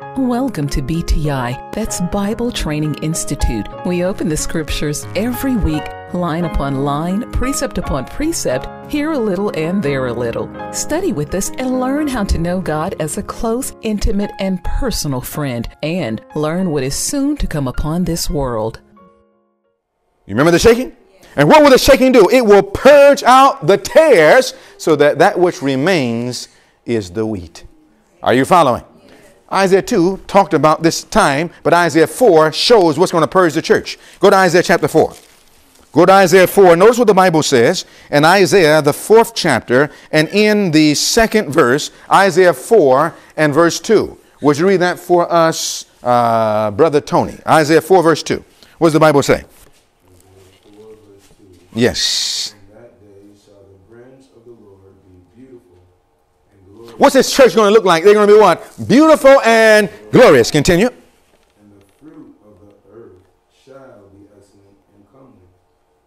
Welcome to BTI, that's Bible Training Institute. We open the scriptures every week, line upon line, precept upon precept, here a little and there a little. Study with us and learn how to know God as a close, intimate, and personal friend, and learn what is soon to come upon this world. You remember the shaking? And what will the shaking do? It will purge out the tares so that that which remains is the wheat. Are you following? Isaiah 2 talked about this time, but Isaiah 4 shows what's going to purge the church. Go to Isaiah chapter 4. Go to Isaiah 4. Notice what the Bible says in Isaiah, the fourth chapter, and in the second verse, Isaiah 4 and verse 2. Would you read that for us, uh, Brother Tony? Isaiah 4, verse 2. What does the Bible say? Yes. What's this church going to look like? They're going to be what? Beautiful and glorious. Continue. And the fruit of the earth shall be excellent and comely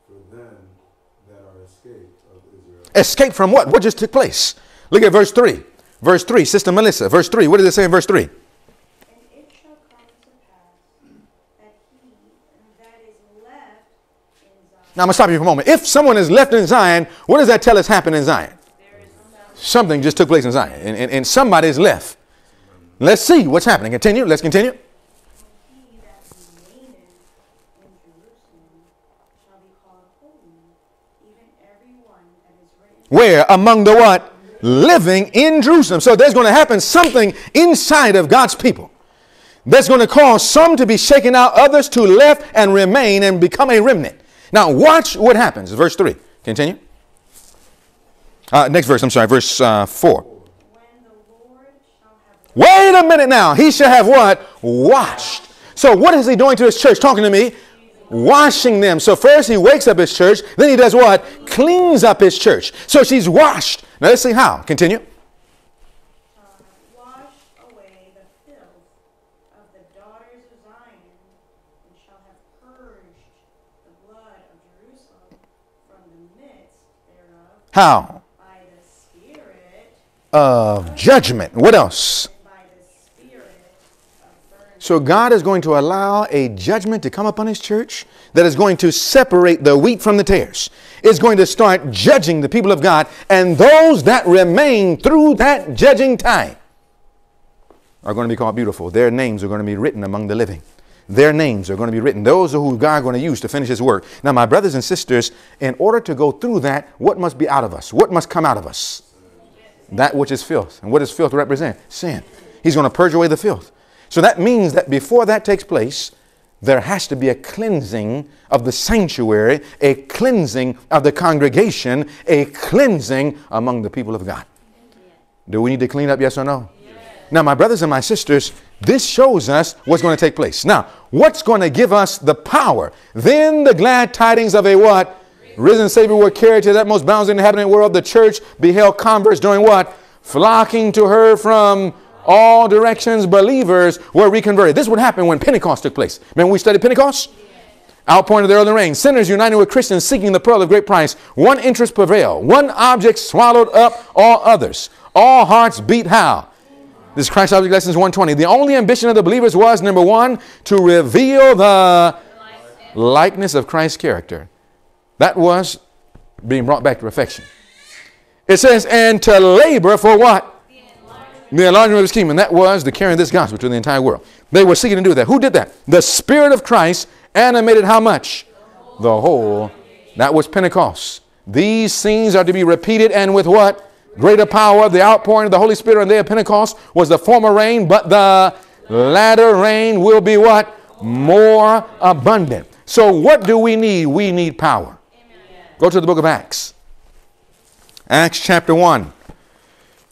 for them that are escaped of Israel. Escape from what? What just took place? Look at verse 3. Verse 3, Sister Melissa. Verse 3. What does it say in verse 3? And it shall come to pass that he that is left in Zion. Now I'm going to stop you for a moment. If someone is left in Zion, what does that tell us happened in Zion? Something just took place in Zion, and, and, and somebody is left. Let's see what's happening. Continue. Let's continue. Where? Among the what? Living in Jerusalem. So there's going to happen something inside of God's people. That's going to cause some to be shaken out, others to left and remain and become a remnant. Now watch what happens. Verse 3. Continue. Uh, next verse, I'm sorry, verse uh, 4. when the Lord shall have Wait a minute now. He shall have what? Washed. So what is he doing to his church? Talking to me? Washing them. So first he wakes up his church, then he does what? Cleans up his church. So she's washed. Now let's see how. Continue. How? Of judgment. What else? So God is going to allow a judgment to come upon his church that is going to separate the wheat from the tares. It's going to start judging the people of God and those that remain through that judging time are going to be called beautiful. Their names are going to be written among the living. Their names are going to be written. Those are who God is going to use to finish his work. Now, my brothers and sisters, in order to go through that, what must be out of us? What must come out of us? That which is filth. And what does filth represent? Sin. He's going to purge away the filth. So that means that before that takes place, there has to be a cleansing of the sanctuary, a cleansing of the congregation, a cleansing among the people of God. Do we need to clean up, yes or no? Now, my brothers and my sisters, this shows us what's going to take place. Now, what's going to give us the power? Then the glad tidings of a what? Risen Savior were carried to that most bounds in the inhabitant world. The church beheld converts doing what? Flocking to her from all directions. Believers were reconverted. This would happen when Pentecost took place. Remember we studied Pentecost? Outpouring of the early rain. Sinners united with Christians seeking the pearl of great price. One interest prevailed. One object swallowed up all others. All hearts beat how? This is Christ Object Lessons 120. The only ambition of the believers was number one, to reveal the likeness of Christ's character. That was being brought back to perfection. It says, and to labor for what? The enlargement of his kingdom. And that was the carrying this gospel to the entire world. They were seeking to do that. Who did that? The Spirit of Christ animated how much? The whole. That was Pentecost. These scenes are to be repeated and with what? Greater power. The outpouring of the Holy Spirit on the day of Pentecost was the former rain, but the latter rain will be what? More abundant. So what do we need? We need power. Go to the book of Acts. Acts chapter 1.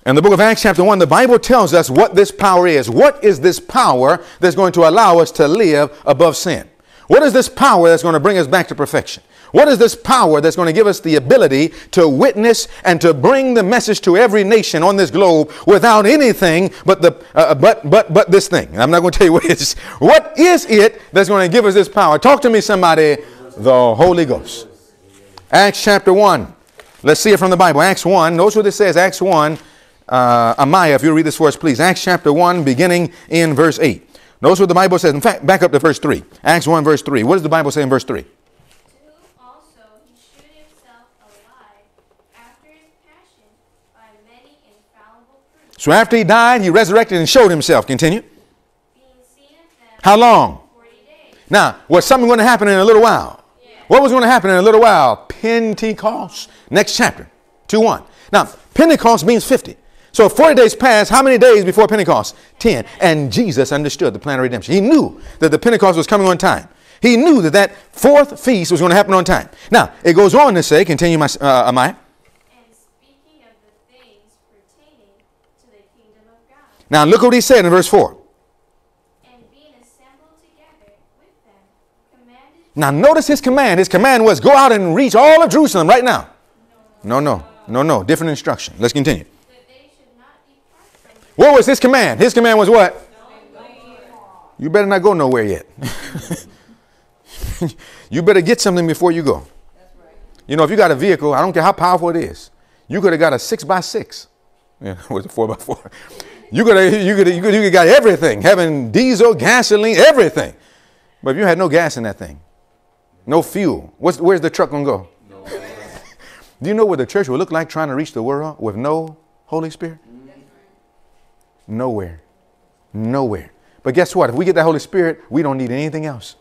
In the book of Acts, chapter 1, the Bible tells us what this power is. What is this power that's going to allow us to live above sin? What is this power that's going to bring us back to perfection? What is this power that's going to give us the ability to witness and to bring the message to every nation on this globe without anything but the uh, but but but this thing? I'm not going to tell you what it is. What is it that's going to give us this power? Talk to me, somebody. The Holy Ghost. Acts chapter 1. Let's see it from the Bible. Acts 1. Notice what it says. Acts 1. uh, Amaya, if you read this for us, please. Acts chapter 1, beginning in verse 8. Notice what the Bible says. In fact, back up to verse 3. Acts 1, verse 3. What does the Bible say in verse 3? To whom also he shewed himself alive after his passion by many infallible proofs, So after he died, he resurrected and showed himself. Continue. How long? Now, was something going to happen in a little while? What was going to happen in a little while? Pentecost. Next chapter, 2 1. Now, Pentecost means 50. So 40 days passed. How many days before Pentecost? 10. And Jesus understood the plan of redemption. He knew that the Pentecost was coming on time. He knew that that fourth feast was going to happen on time. Now, it goes on to say, continue my, uh, Amaya. And speaking of the things pertaining to the kingdom of God, Now, look what he said in verse 4. and being assembled together with them, commanded Now, notice his command. His command was go out and reach all of Jerusalem right now. No, no, no, no. Different instruction. Let's continue. What was his command? His command was what? You better not go nowhere yet. you better get something before you go. You know, if you got a vehicle, I don't care how powerful it is, you could have got a six by six. Yeah, was a four by four. You could have, you could you could have got everything, having diesel, gasoline, everything. But if you had no gas in that thing, no fuel, what's, where's the truck gonna go? Do you know what the church would look like trying to reach the world with no Holy Spirit? Nowhere. Nowhere. But guess what? If we get the Holy Spirit, we don't need anything else.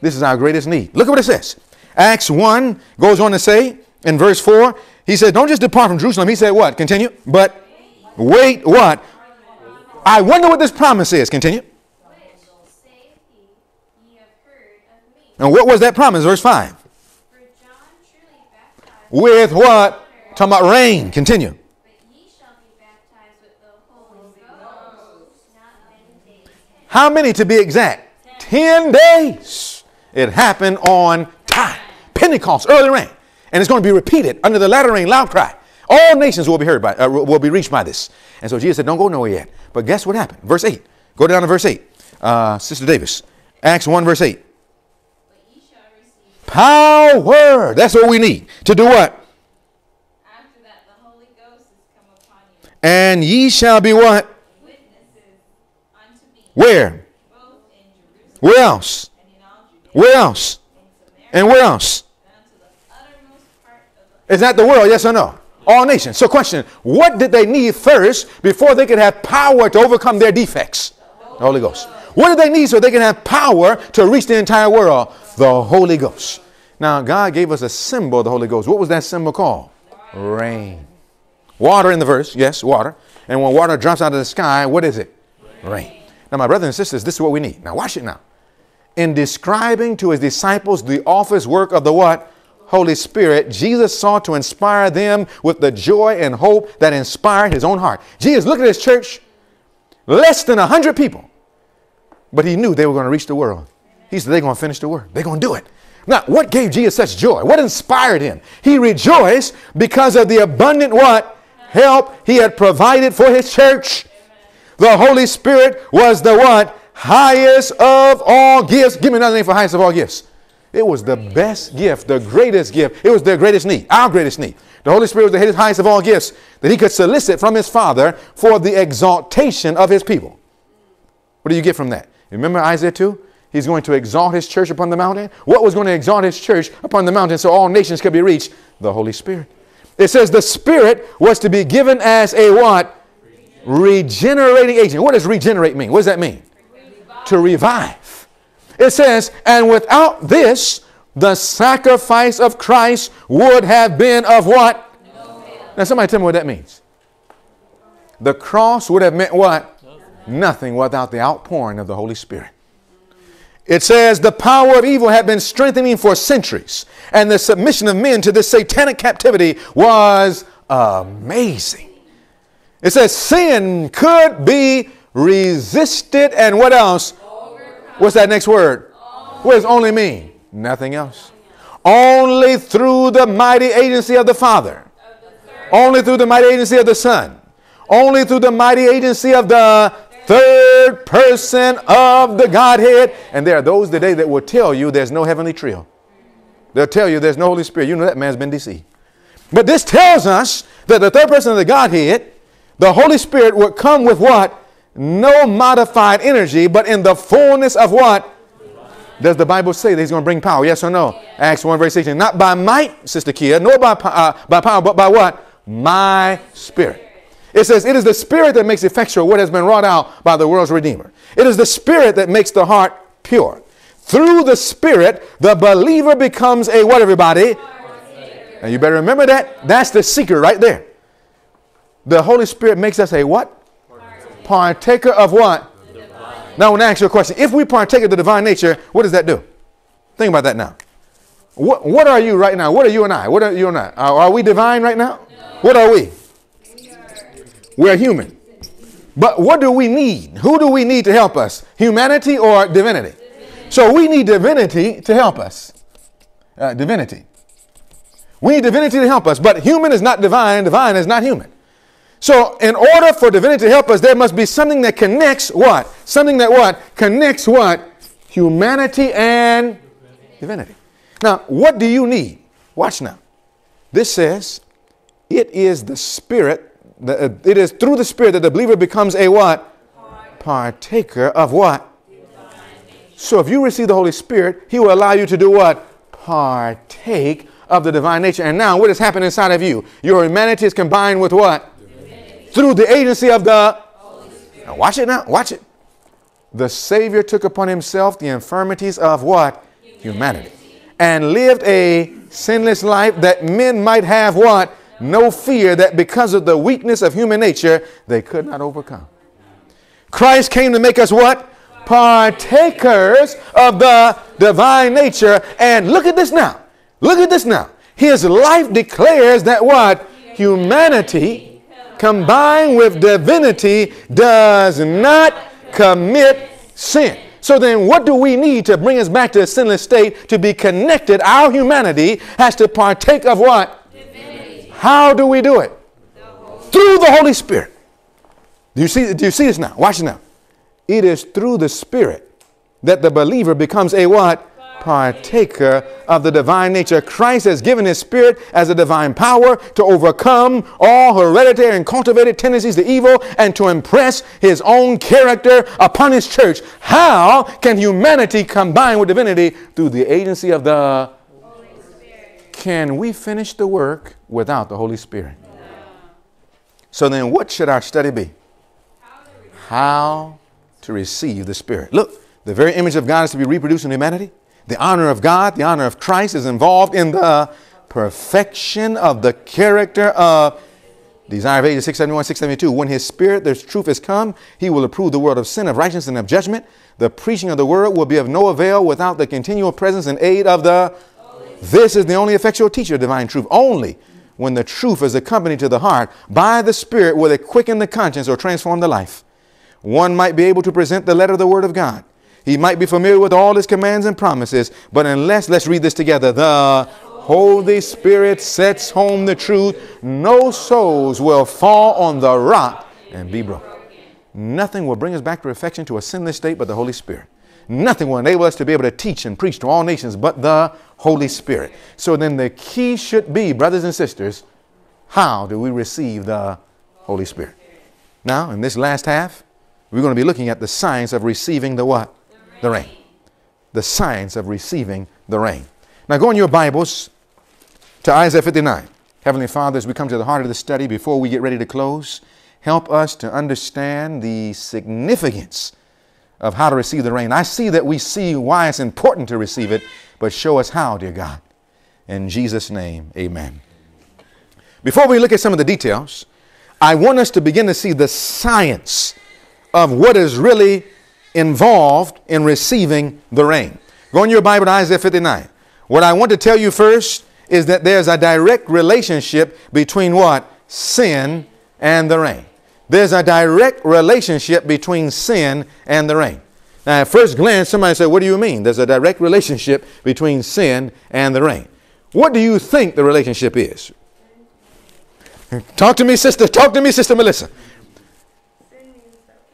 This is our greatest need. Look at what it says. Acts 1 goes on to say in verse 4, he said, Don't just depart from Jerusalem. He said, What? Continue. But wait, what? I wonder what this promise is. Continue. which, saith he, ye have heard of me. And what was that promise? Verse 5. For John truly baptized, With what? Talking about rain. Continue. How many to be exact? Ten days. It happened on time. Pentecost, early rain. And it's going to be repeated under the latter rain, loud cry. All nations will be heard by, uh, will be reached by this. And so Jesus said, don't go nowhere yet. But guess what happened? Verse 8. Go down to verse 8. Uh, Sister Davis. Acts 1 verse 8. But ye shall receive Power. That's what we need. To do what? after that the Holy Ghost is come upon you, And ye shall be what? witnesses unto me, Where? both in Jerusalem Where else? and in all Judea Where else? and where else? and unto the uttermost part of the Is that the world? Yes or no? All nations. So, question What did they need first before they could have power to overcome their defects? The Holy Ghost. What do they need so they can have power to reach the entire world? The Holy Ghost. Now, God gave us a symbol of the Holy Ghost. What was that symbol called? Rain. Water in the verse, yes, water. And when water drops out of the sky, what is it? Rain. Now, my brothers and sisters, this is what we need. Now, watch it now. In describing to his disciples the office work of the what? Holy Spirit, Jesus sought to inspire them with the joy and hope that inspired his own heart. Jesus, look at his church, less than 100 people, but he knew they were going to reach the world. He said, they're going to finish the work. They're going to do it. Now, what gave Jesus such joy? What inspired him? He rejoiced because of the abundant what? Help he had provided for his church. The Holy Spirit was the what? Highest of all gifts. Give me another name for highest of all gifts. It was the best gift, the greatest gift. It was their greatest need, our greatest need. The Holy Spirit was the highest of all gifts that he could solicit from his Father for the exaltation of his people. What do you get from that? Remember Isaiah 2? He's going to exalt his church upon the mountain. What was going to exalt his church upon the mountain so all nations could be reached? The Holy Spirit. It says the Spirit was to be given as a what? Regenerating agent. What does regenerate mean? What does that mean? To revive. It says, and without this, the sacrifice of Christ would have been of what? now, somebody tell me what that means. The cross would have meant what? Nothing without the outpouring of the Holy Spirit. It says the power of evil had been strengthening for centuries, and the submission of men to this satanic captivity was amazing. It says sin could be resisted, and what else? What's that next word? What does only mean? Nothing else. Only through the mighty agency of the Father. Only through the mighty agency of the Son. Only through the mighty agency of the third person of the Godhead. And there are those today that will tell you there's no heavenly trio. They'll tell you there's no Holy Spirit. You know that man's been deceived. But this tells us that the third person of the Godhead, the Holy Spirit would come with what? No modified energy, but in the fullness of what? Does the Bible say that he's going to bring power? Yes or no? Acts 1 verse 16. Not by might, Sister Kia, nor by, uh, by power, but by what? My spirit. It says, It is the spirit that makes effectual what has been wrought out by the world's Redeemer. It is the spirit that makes the heart pure. Through the spirit, the believer becomes a what, everybody? And you better remember that. That's the secret right there. The Holy Spirit makes us a what? Partaker of what? Now, I want to ask you a question. If we partake of the divine nature, what does that do? Think about that now. What, what are you right now? What are you and I? What are you and I? Are, are we divine right now? No. What are we? We're human. But what do we need? Who do we need to help us? Humanity or divinity? divinity. So we need divinity to help us. Uh, divinity. We need divinity to help us, but human is not divine, divine is not human. So, in order for divinity to help us, there must be something that connects what? Something that what? Connects what? Humanity and divinity. Now, what do you need? Watch now. This says, it is the Spirit, uh, it is through the Spirit that the believer becomes a what? Partaker of what? So, if you receive the Holy Spirit, He will allow you to do what? Partake of the divine nature. And now, what has happened inside of you? Your humanity is combined with what? through the agency of the now watch it now watch it the savior took upon himself the infirmities of what humanity and lived a sinless life that men might have what no fear that because of the weakness of human nature they could not overcome christ came to make us what partakers of the divine nature and look at this now look at this now his life declares that what humanity combined with divinity does not commit sin. So then, what do we need to bring us back to a sinless state to be connected? Our humanity has to partake of what? How do we do it? Through the Holy Spirit. Do you see? Do you see this now? Watch it now. It is through the Spirit that the believer becomes a what? partaker of the divine nature. Christ has given his spirit as a divine power to overcome all hereditary and cultivated tendencies to evil and to impress his own character upon his church. How can humanity combine with divinity through the agency of the Holy Spirit? Can we finish the work without the Holy Spirit? So then what should our study be? How to receive the Spirit. Look, the very image of God is to be reproduced in humanity. The honor of God, the honor of Christ is involved in the perfection of the character of Desire of Ages 671, 672. When his spirit, there's truth has come, he will approve the world of sin, of righteousness, and of judgment. The preaching of the word will be of no avail without the continual presence and aid of the. This is the only effectual teacher of divine truth. Only when the truth is accompanied to the heart by the Spirit will it quicken the conscience or transform the life. One might be able to present the letter of the Word of God he might be familiar with all his commands and promises, but unless, let's read this together, the Holy Spirit sets home the truth, no souls will fall on the rock and be broken. Nothing will bring us back to perfection to a sinless state but the Holy Spirit. Nothing will enable us to be able to teach and preach to all nations but the Holy Spirit. So then the key should be, brothers and sisters, how do we receive the Holy Spirit? Now, in this last half, we're going to be looking at the science of receiving the what? the rain. The science of receiving the rain. Now go in your Bibles to Isaiah 59. Heavenly Father, as we come to the heart of the study, before we get ready to close, help us to understand the significance of how to receive the rain. I see that we see why it's important to receive it, but show us how, dear God. In Jesus' name, amen. Before we look at some of the details, I want us to begin to see the science of what is really involved in receiving the rain. Go in your Bible to Isaiah 59. What I want to tell you first is that there's a direct relationship between what? Sin and the rain. There's a direct relationship between sin and the rain. Now, at first glance, somebody said, What do you mean? There's a direct relationship between sin and the rain. What do you think the relationship is? Talk to me, sister. Talk to me, Sister Melissa.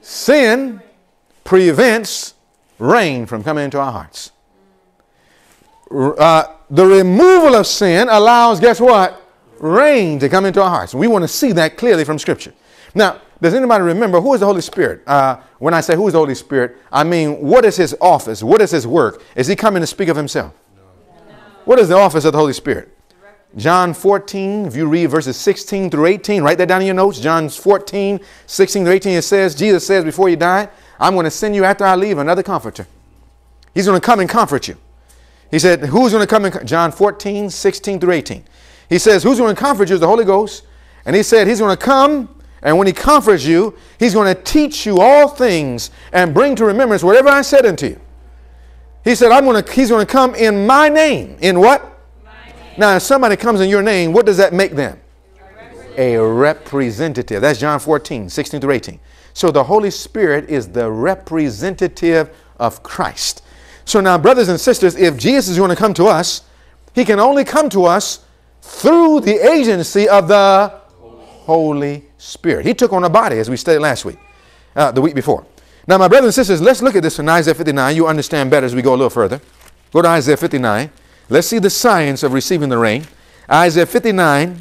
Sin prevents rain from coming into our hearts. Uh, the removal of sin allows, guess what? Rain to come into our hearts. We want to see that clearly from Scripture. Now, does anybody remember who is the Holy Spirit? Uh, when I say who is the Holy Spirit, I mean, what is his office? What is his work? Is he coming to speak of himself? What is the office of the Holy Spirit? John 14, if you read verses 16 through 18, write that down in your notes. John 14, 16 through 18, it says, Jesus says before he died, I'm going to send you after I leave another comforter. He's going to come and comfort you. He said, Who's going to come and John 14, 16 through 18. He says, Who's going to comfort you is the Holy Ghost. And he said, He's going to come, and when he comforts you, he's going to teach you all things and bring to remembrance whatever I said unto you. He said, I'm going to, He's going to come in my name. In what? Now, if somebody comes in your name, what does that make them? A representative. That's John 14, 16 through 18. So the Holy Spirit is the representative of Christ. So now, brothers and sisters, if Jesus is going to come to us, he can only come to us through the agency of the Holy Spirit. He took on a body, as we studied last week, uh, the week before. Now, my brothers and sisters, let's look at this in Isaiah 59. You understand better as we go a little further. Go to Isaiah 59. Let's see the science of receiving the rain. Isaiah 59,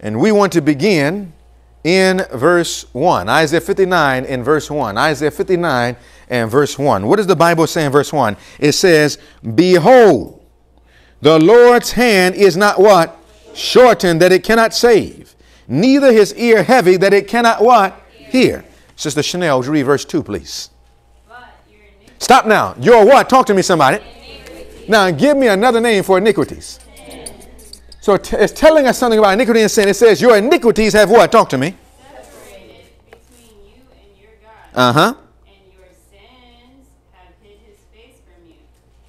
and we want to begin in verse 1. Isaiah 59 in verse 1. Isaiah 59 and verse 1. What does the Bible say in verse 1? It says, Behold, the Lord's hand is not what? Shortened that it cannot save, neither his ear heavy that it cannot what? Hear. Sister Chanel, would you read verse 2, please? Stop now. Your what? Talk to me, somebody. Now, give me another name for iniquities. So it's telling us something about iniquity and sin. It says, Your iniquities have what? Talk to me. Uh huh. And your sins have hid his face from you.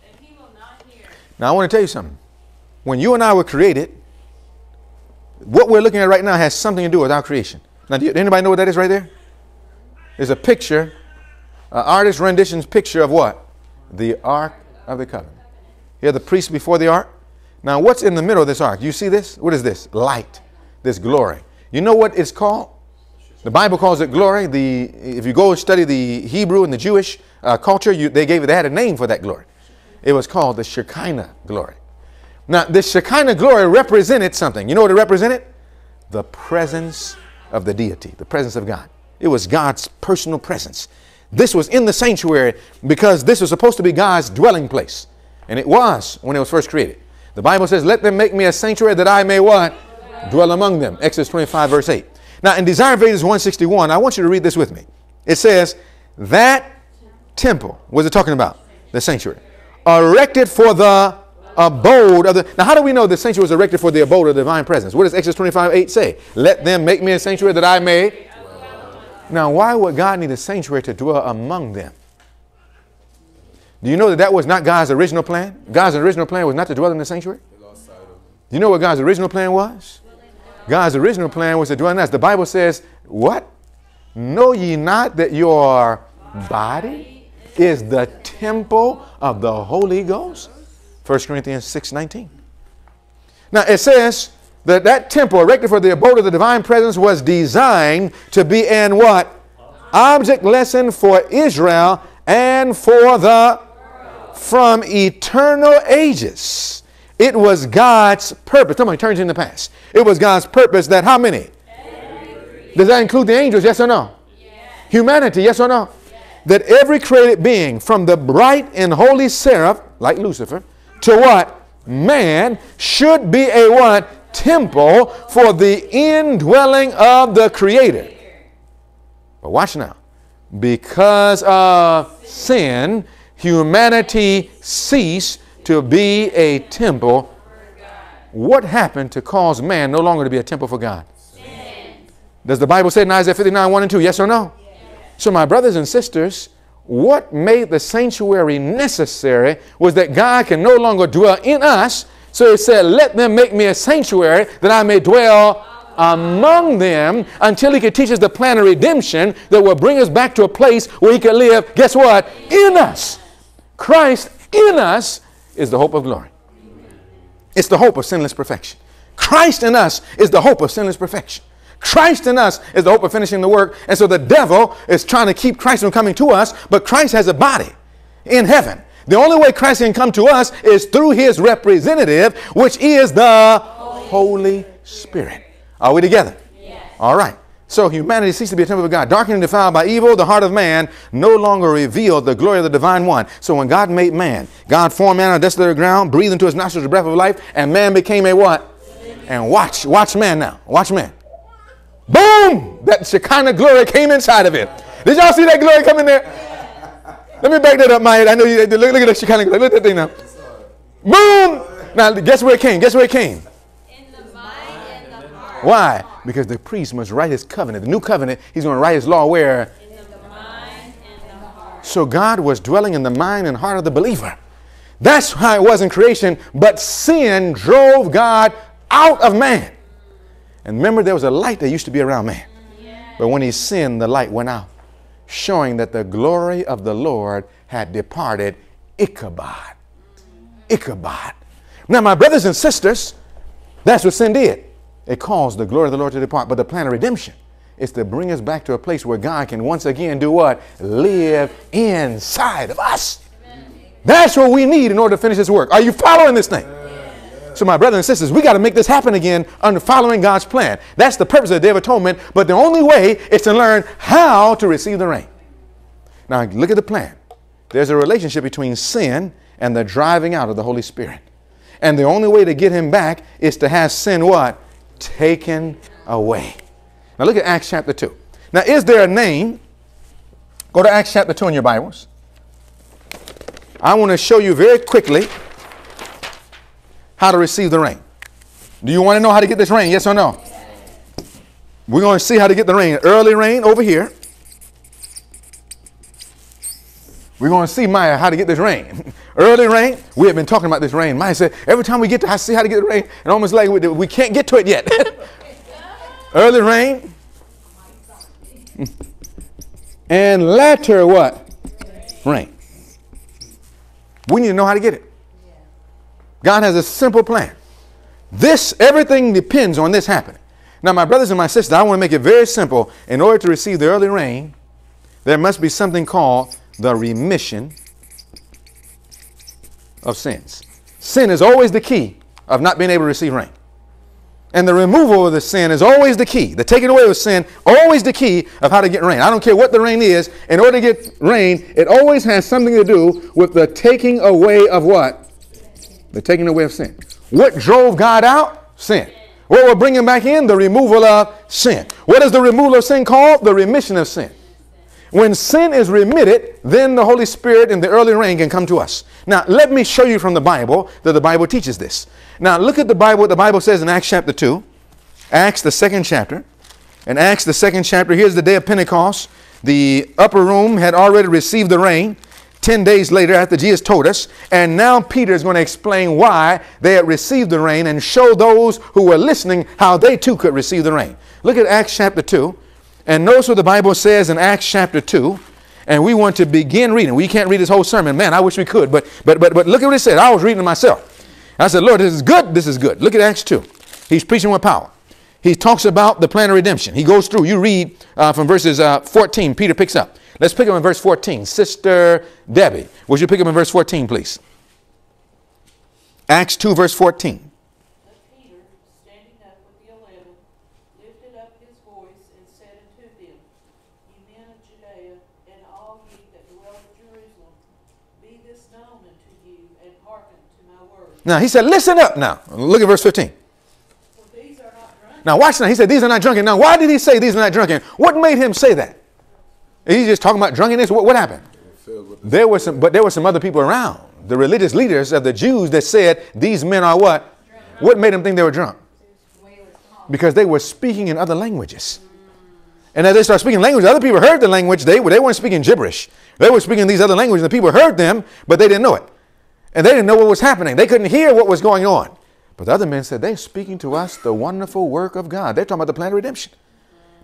That he will not hear. Now, I want to tell you something. When you and I were created, what we're looking at right now has something to do with our creation. Now, do anybody know what that is right there? There's a picture, an artist rendition's picture of what? The Ark of the Covenant. Here, the priest before the ark. Now, what's in the middle of this ark? You see this? What is this? Light, this glory. You know what it's called? The Bible calls it glory. The, if you go and study the Hebrew and the Jewish uh, culture, you, they gave it, they had a name for that glory. It was called the Shekinah glory. Now, this Shekinah glory represented something. You know what it represented? The presence of the deity, the presence of God. It was God's personal presence. This was in the sanctuary because this was supposed to be God's dwelling place. And it was when it was first created. The Bible says, Let them make me a sanctuary that I may what? Dwell among them. Exodus 25, verse 8. Now, in Desire of Ages 161, I want you to read this with me. It says, That temple, what is it talking about? The sanctuary. Erected for the abode of the. Now, how do we know the sanctuary was erected for the abode of the divine presence? What does Exodus 25, 8 say? Let them make me a sanctuary that I may. Now, why would God need a sanctuary to dwell among them? Do you know that that was not God's original plan? God's original plan was not to dwell in the sanctuary. Do you know what God's original plan was? God's original plan was to dwell in us. The Bible says, What? Know ye not that your body is the temple of the Holy Ghost? 1 Corinthians 6.19. Now it says that that temple erected for the abode of the divine presence was designed to be an what? Object lesson for Israel and for the from eternal ages. It was God's purpose. Somebody turns in the past. It was God's purpose that how many? Every. Does that include the angels? Yes or no? Yes. Humanity? Yes or no? Yes. That every created being, from the bright and holy seraph, like Lucifer, to what? Man should be a what? Temple for the indwelling of the Creator. But watch now. Because of sin, humanity ceased to be a temple. What happened to cause man no longer to be a temple for God? Sin. Does the Bible say in Isaiah 59 1 and 2? Yes or no? Yes. So, my brothers and sisters, what made the sanctuary necessary was that God can no longer dwell in us. So he said, Let them make me a sanctuary that I may dwell among them until he could teach us the plan of redemption that will bring us back to a place where he can live, guess what? In us. Christ in us is the hope of glory. It's the hope of sinless perfection. Christ in us is the hope of sinless perfection. Christ in us is the hope of finishing the work. And so the devil is trying to keep Christ from coming to us, but Christ has a body in heaven. The only way Christ can come to us is through his representative, which is the Holy Spirit. Are we together? Yes. All right. So humanity ceased to be a temple of God, darkened and defiled by evil. The heart of man no longer revealed the glory of the divine one. So when God made man, God formed man on a desolate ground, breathed into his nostrils the breath of life, and man became a what? And watch, watch man now. Watch man. Boom! That Shekinah glory came inside of it. Did y'all see that glory come in there? Let me back that up, Maya. I know you. Look, look at that Shekinah glory. Look at that thing now. Boom! Now, guess where it came? Guess where it came? In the mind and the heart. Why? Because the priest must write his covenant. The new covenant, he's going to write his law where? In the mind and the heart. So God was dwelling in the mind and heart of the believer. That's how it was in creation, but sin drove God out of man. And remember, there was a light that used to be around man. But when he sinned, the light went out, showing that the glory of the Lord had departed Ichabod. Ichabod. Now, my brothers and sisters, that's what sin did. It caused the glory of the Lord to depart. But the plan of redemption is to bring us back to a place where God can once again do what? Live inside of us. That's what we need in order to finish this work. Are you following this thing? So, my brothers and sisters, we got to make this happen again under following God's plan. That's the purpose of the Day of Atonement. But the only way is to learn how to receive the rain. Now, look at the plan. There's a relationship between sin and the driving out of the Holy Spirit. And the only way to get him back is to have sin what? Taken away. Now, look at Acts chapter 2. Now, is there a name? Go to Acts chapter 2 in your Bibles. I want to show you very quickly how to receive the rain. Do you want to know how to get this rain? Yes or no? We're going to see how to get the rain. Early rain over here. We're going to see Maya how to get this rain. Early rain. We have been talking about this rain. Maya said every time we get to I see how to get the rain, and almost like we, we can't get to it yet. Early rain. And latter what? Rain. We need to know how to get it. God has a simple plan. This, everything depends on this happening. Now, my brothers and my sisters, I want to make it very simple. In order to receive the early rain, there must be something called the remission of sins. Sin is always the key of not being able to receive rain. And the removal of the sin is always the key. The taking away of sin, always the key of how to get rain. I don't care what the rain is. In order to get rain, it always has something to do with the taking away of what? The taking away of sin. What drove God out? Sin. What will bring him back in? The removal of sin. What is the removal of sin called? The remission of sin. When sin is remitted, then the Holy Spirit in the early rain can come to us. Now, let me show you from the Bible that the Bible teaches this. Now, look at the Bible, what the Bible says in Acts chapter 2. Acts, the second chapter. In Acts, the second chapter, here's the day of Pentecost. The upper room had already received the rain 10 days later after Jesus told us. And now Peter is going to explain why they had received the rain and show those who were listening how they too could receive the rain. Look at Acts chapter 2. And notice what the Bible says in Acts chapter 2. And we want to begin reading. We can't read this whole sermon. Man, I wish we could. But, but, but, but look at what it said. I was reading it myself. I said, Lord, this is good. This is good. Look at Acts 2. He's preaching with power. He talks about the plan of redemption. He goes through. You read uh, from verses uh, 14. Peter picks up. Let's pick up in verse 14. Sister Debbie, would you pick up in verse 14, please? Acts 2, verse 14. Peter, standing up with the eleven, lifted up his voice and said unto them, Ye men of Judea, and all ye that dwell at Jerusalem, be this known unto you, and hearken to my words. Now, he said, listen up now. Look at verse 15. For these are not Now, watch now. He said, these are not drunken. Now, why did he say these are not drunken? What made him say that? He's just talking about drunkenness. What, what happened? There were some, but there were some other people around. The religious leaders of the Jews that said these men are what? What made them think they were drunk? Because they were speaking in other languages. And as they started speaking language, other people heard the language. They, they weren't speaking gibberish. They were speaking these other languages. The people heard them, but they didn't know it. And they didn't know what was happening. They couldn't hear what was going on. But the other men said, they're speaking to us the wonderful work of God. They're talking about the plan of redemption.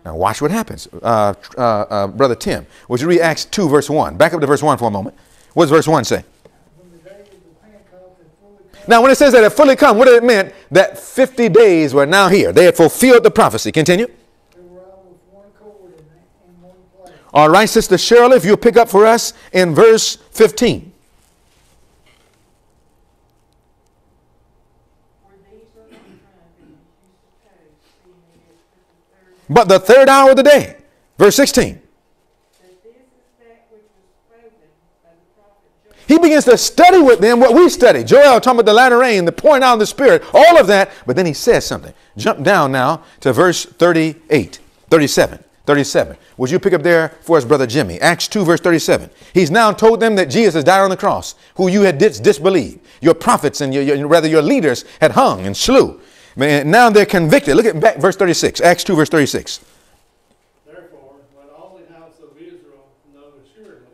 Now, watch what happens. Uh, uh, uh, Brother Tim, would you read Acts 2, verse 1? Back up to verse 1 for a moment. What does verse 1 say? Now, when it says that it fully come, what did it mean? That 50 days were now here. They had fulfilled the prophecy. Continue. all right, Sister Shirley, if you'll pick up for us in verse 15. for these are not drunk, and you suppose, seeing it is the third but the third hour of the day. Verse 16. And this is that which was spoken by the prophet Joel. He begins to study with them what we study. Joel talking about the latter rain, the pouring out of the Spirit, all of that. But then he says something. Jump down now to verse 38, 37, 37. Would you pick up there for us, Brother Jimmy? Acts 2, verse 37. He's now told them that Jesus has died on the cross, who you had dis- disbelieved. Your prophets and your, your, rather your leaders had hung and slew. Man, now they're convicted. Look at back verse 36. Acts 2, verse 36. Therefore, let all the house of Israel know assuredly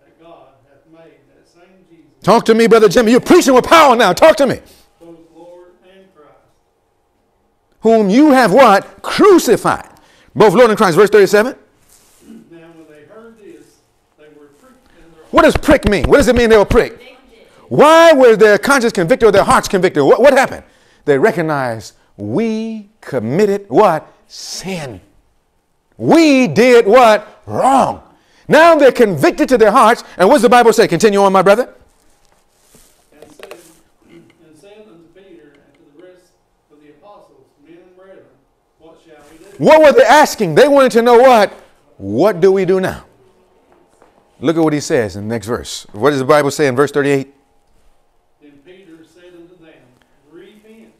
that God hath made that same Jesus Talk to me, Brother Jimmy. You're preaching with power now. Talk to me. both Lord and Christ. Whom you have what? Crucified. Both Lord and Christ. Verse 37. Now, when they heard this, they were pricked in their What does prick mean? What does it mean they were pricked? Why were their conscience convicted or their hearts convicted? What, what happened? They recognized we committed what? Sin. We did what? Wrong. Now they're convicted to their hearts. And what does the Bible say? Continue on, my brother. and said, and said unto Peter and to the rest of the apostles, men and brethren, what shall we do? What were they asking? They wanted to know what? What do we do now? Look at what he says in the next verse. What does the Bible say in verse 38? Then Peter said unto them, Repent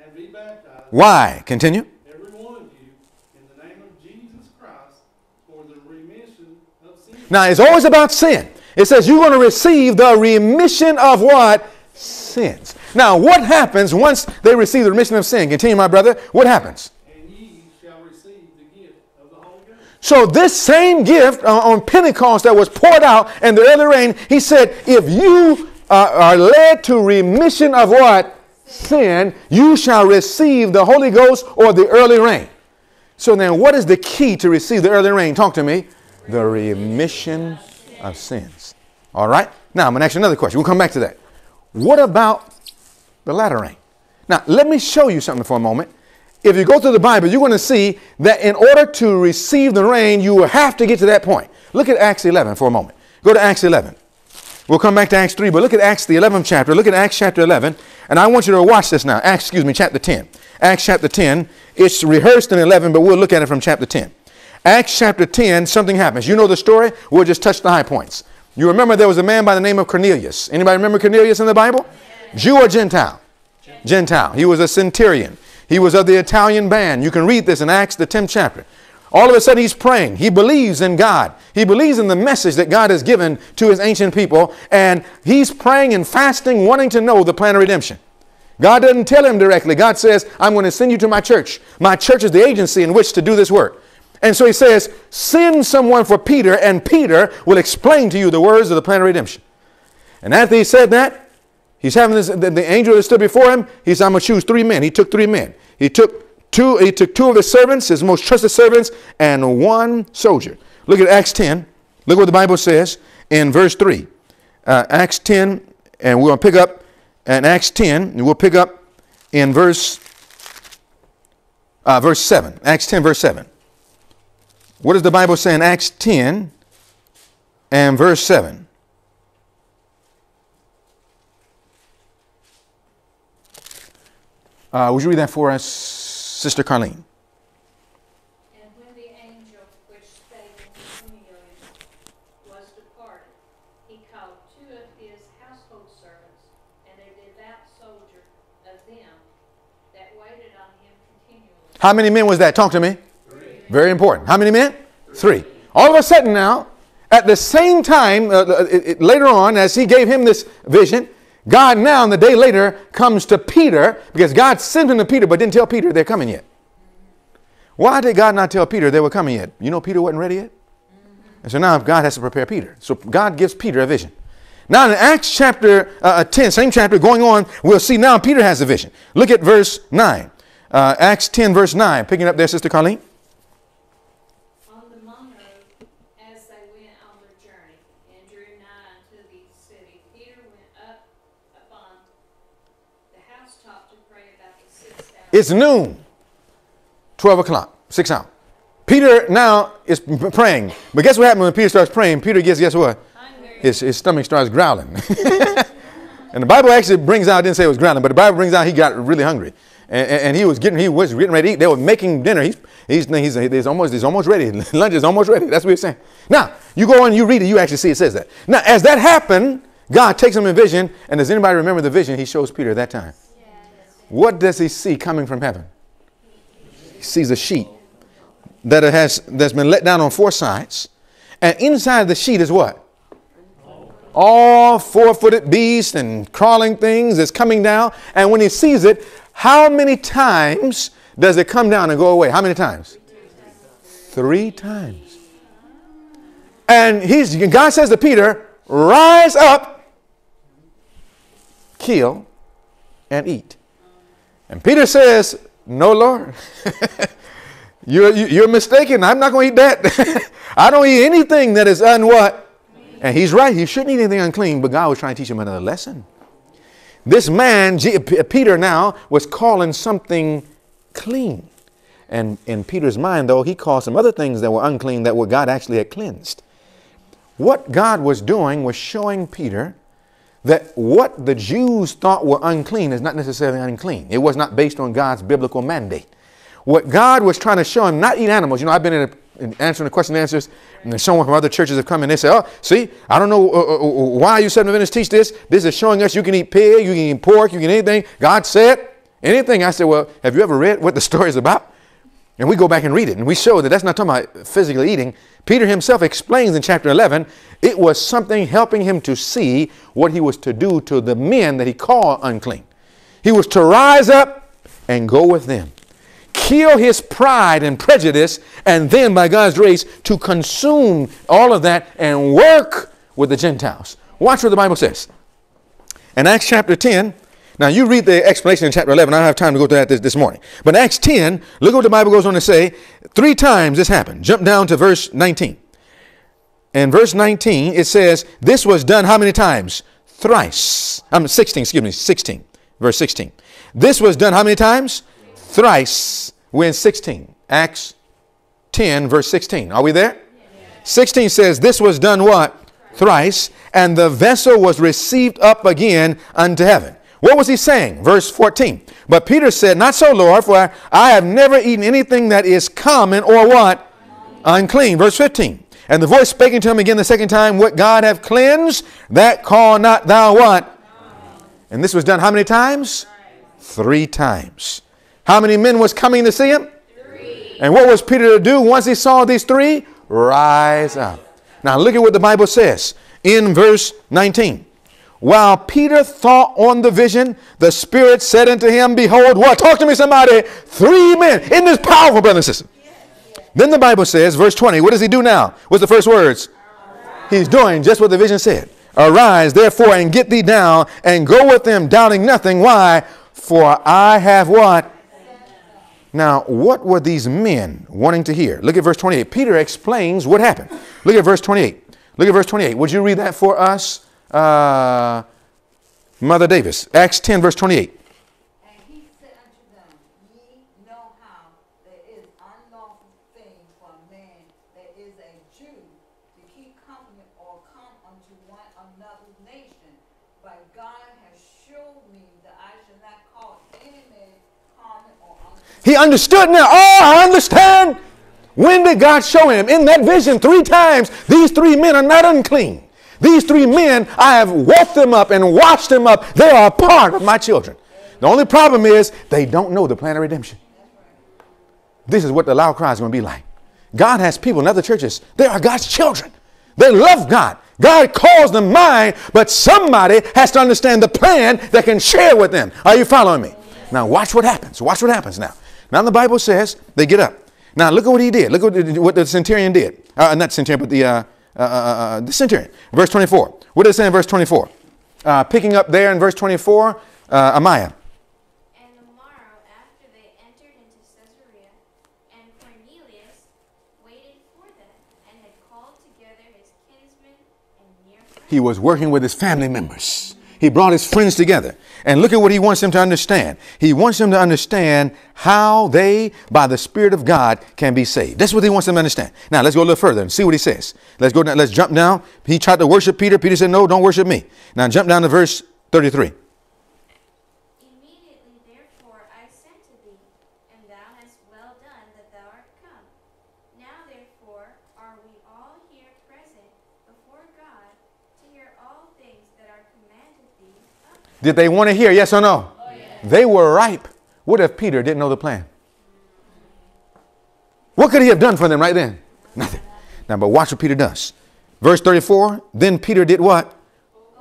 and be baptized, Why? Continue. every one of you, in the name of Jesus Christ, for the remission of sins. Now, it's always about sin. It says you're going to receive the remission of what? Sins. Now, what happens once they receive the remission of sin? Continue, my brother. What happens? and ye shall receive the gift of the Holy Ghost. So, this same gift uh, on Pentecost that was poured out in the early rain, he said, if you uh, are led to remission of what? Sin, you shall receive the Holy Ghost or the early rain. So, then what is the key to receive the early rain? Talk to me. The remission of sins. All right? Now, I'm going to ask you another question. We'll come back to that. What about the latter rain? Now, let me show you something for a moment. If you go through the Bible, you're going to see that in order to receive the rain, you will have to get to that point. Look at Acts 11 for a moment. Go to Acts 11. We'll come back to Acts 3, but look at Acts, the 11th chapter. Look at Acts chapter 11, and I want you to watch this now. Acts, excuse me, chapter 10. Acts chapter 10. It's rehearsed in 11, but we'll look at it from chapter 10. Acts chapter 10, something happens. You know the story? We'll just touch the high points. You remember there was a man by the name of Cornelius. Anybody remember Cornelius in the Bible? Jew or Gentile? Gentile. He was a centurion. He was of the Italian band. You can read this in Acts, the 10th chapter. All of a sudden, he's praying. He believes in God. He believes in the message that God has given to his ancient people. And he's praying and fasting, wanting to know the plan of redemption. God doesn't tell him directly. God says, I'm going to send you to my church. My church is the agency in which to do this work. And so he says, Send someone for Peter, and Peter will explain to you the words of the plan of redemption. And after he said that, he's having this, the, the angel that stood before him, he said, I'm going to choose three men. He took three men. He took two, he took two of his servants, his most trusted servants, and one soldier. Look at Acts 10. Look what the Bible says in verse 3. Uh, Acts 10, and we're going to pick up in Acts 10, and we'll pick up in verse, uh, verse 7. Acts 10, verse 7. What does the Bible say in Acts 10 and verse 7? Uh, would you read that for us, Sister Carlene? And when the angel which spake unto Cornelius was departed, he called two of his household servants, and a devout soldier of them that waited on him continually. How many men was that? Talk to me. Very important. How many men? Three. All of a sudden now, at the same time, uh, uh, it- it- later on, as he gave him this vision, God now, and the day later, comes to Peter because God sent him to Peter but didn't tell Peter they're coming yet. Why did God not tell Peter they were coming yet? You know, Peter wasn't ready yet. And so now God has to prepare Peter. So God gives Peter a vision. Now in Acts chapter uh, 10, same chapter going on, we'll see now Peter has a vision. Look at verse 9. Uh, Acts 10, verse 9. Picking up there, Sister Colleen. On the morrow, as they went on their journey, and drew nigh unto the city, Peter went up upon the housetop to pray about the sixth hour. It's noon, 12 o'clock, six hours. Peter now is praying. But guess what happened when Peter starts praying? Peter gets, guess what? His, his stomach starts growling. and the Bible actually brings out, didn't say it was growling, but the Bible brings out he got really hungry. and, and- and he was getting he was getting ready to eat. They were making dinner. He's he's he's, he's almost he's almost ready. Lunch is almost ready. That's what he's saying. Now you go on, you read it. You actually see it says that. Now as that happened, God takes him in vision. And does anybody remember the vision He shows Peter at that time? What does he see coming from heaven? He sees a sheet that has that's been let down on four sides, and inside the sheet is what? All four-footed beasts and crawling things is coming down. And when he sees it, how many times does it come down and go away? How many times? Three times. And he's God says to Peter, "Rise up, kill, and eat." And Peter says, No, Lord. you're, you- you're mistaken. I'm not going to eat that. I don't eat anything that is un what? And he's right. He shouldn't eat anything unclean, but God was trying to teach him another lesson. This man, Peter, now was calling something clean. And in Peter's mind, though, he called some other things that were unclean that were God actually had cleansed. What God was doing was showing Peter that what the Jews thought were unclean is not necessarily unclean. It was not based on God's biblical mandate. What God was trying to show him, not eat animals. You know, I've been in, a, in answering the question and answers, and someone from other churches have come and they say, "Oh, see, I don't know uh, uh, uh, why you Seventh Adventists teach this. This is showing us you can eat pig, you can eat pork, you can eat anything. God said anything." I said, "Well, have you ever read what the story is about?" And we go back and read it, and we show that that's not talking about physically eating. Peter himself explains in chapter 11 it was something helping him to see what he was to do to the men that he called unclean. He was to rise up and go with them, kill his pride and prejudice, and then, by God's grace, to consume all of that and work with the Gentiles. Watch what the Bible says. In Acts chapter 10, now you read the explanation in chapter 11. I don't have time to go through that this, this morning. But Acts 10, look what the Bible goes on to say. Three times this happened. Jump down to verse 19. In verse 19, it says, This was done how many times? Thrice. I'm 16, excuse me, 16. Verse 16. This was done how many times? Thrice. We're in 16. Acts 10, verse 16. Are we there? 16 says, This was done what? Thrice. And the vessel was received up again unto heaven. What was he saying? Verse 14. But Peter said, Not so, Lord, for I have never eaten anything that is common or what? Unclean. Verse 15. And the voice spake unto him again the second time, What God hath cleansed, that call not thou what? And this was done how many times? Three times. How many men was coming to see him? Three. And what was Peter to do once he saw these three? Rise up. Now look at what the Bible says in verse 19. While Peter thought on the vision, the Spirit said unto him, Behold, what? Talk to me, somebody. Three men. Isn't this powerful, brother and sister? Then the Bible says, verse 20, what does he do now? What's the first words? He's doing just what the vision said. Arise, therefore, and get thee down, and go with them, doubting nothing. Why? For I have what? Now, what were these men wanting to hear? Look at verse 28. Peter explains what happened. Look at verse 28. Look at verse 28. Would you read that for us, uh, Mother Davis? Acts 10, verse 28. And he said unto them, Ye know how there is unlawful thing for a man that is a Jew to keep company or come unto one nation. But God has showed me that I should not call any man common or unclean. He understood now. Oh, I understand. When did God show him? In that vision, three times. These three men are not unclean. These three men, I have woke them up and washed them up. They are part of my children. The only problem is they don't know the plan of redemption. This is what the loud cry is going to be like. God has people in other churches. They are God's children. They love God. God calls them mine, but somebody has to understand the plan that can share with them. Are you following me? Now watch what happens. Watch what happens now. Now the Bible says they get up. Now look at what he did. Look at what the, what the centurion did. Uh, not centurion, but the uh, uh, uh, uh, the centurion. Verse 24. What does it say in verse 24? Uh, picking up there in verse 24, uh, Amaya. And the morrow after they entered into Caesarea, and Cornelius waited for them, and had called together his kinsmen and near friends. He was working with his family members. He brought his friends together. And look at what he wants them to understand. He wants them to understand how they, by the Spirit of God, can be saved. That's what he wants them to understand. Now let's go a little further and see what he says. Let's go down, let's jump down. He tried to worship Peter. Peter said, No, don't worship me. Now jump down to verse 33. Immediately therefore I sent Did they want to hear? Yes or no? Oh, they were ripe. What if Peter didn't know the plan? What could he have done for them right then? Nothing. Now, but watch what Peter does. Verse 34 Then Peter did what?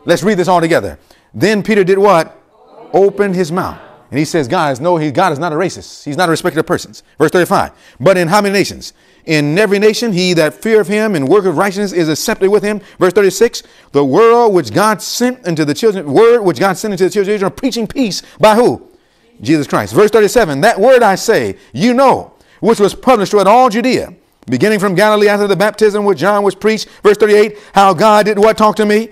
Let's read this all together. Then Peter did what? Opened his mouth. And he says, guys, no, he, God is not a racist. He's not a respecter of persons. Verse 35. But in how many nations? In every nation, he that fear of him and work of righteousness is accepted with him. Verse 36. The world which God sent into the children, word which God sent into the children of Israel, preaching peace by who? Jesus Christ. Verse 37. That word I say, you know, which was published throughout all Judea, beginning from Galilee after the baptism which John was preached. Verse 38. How God did what? Talk to me.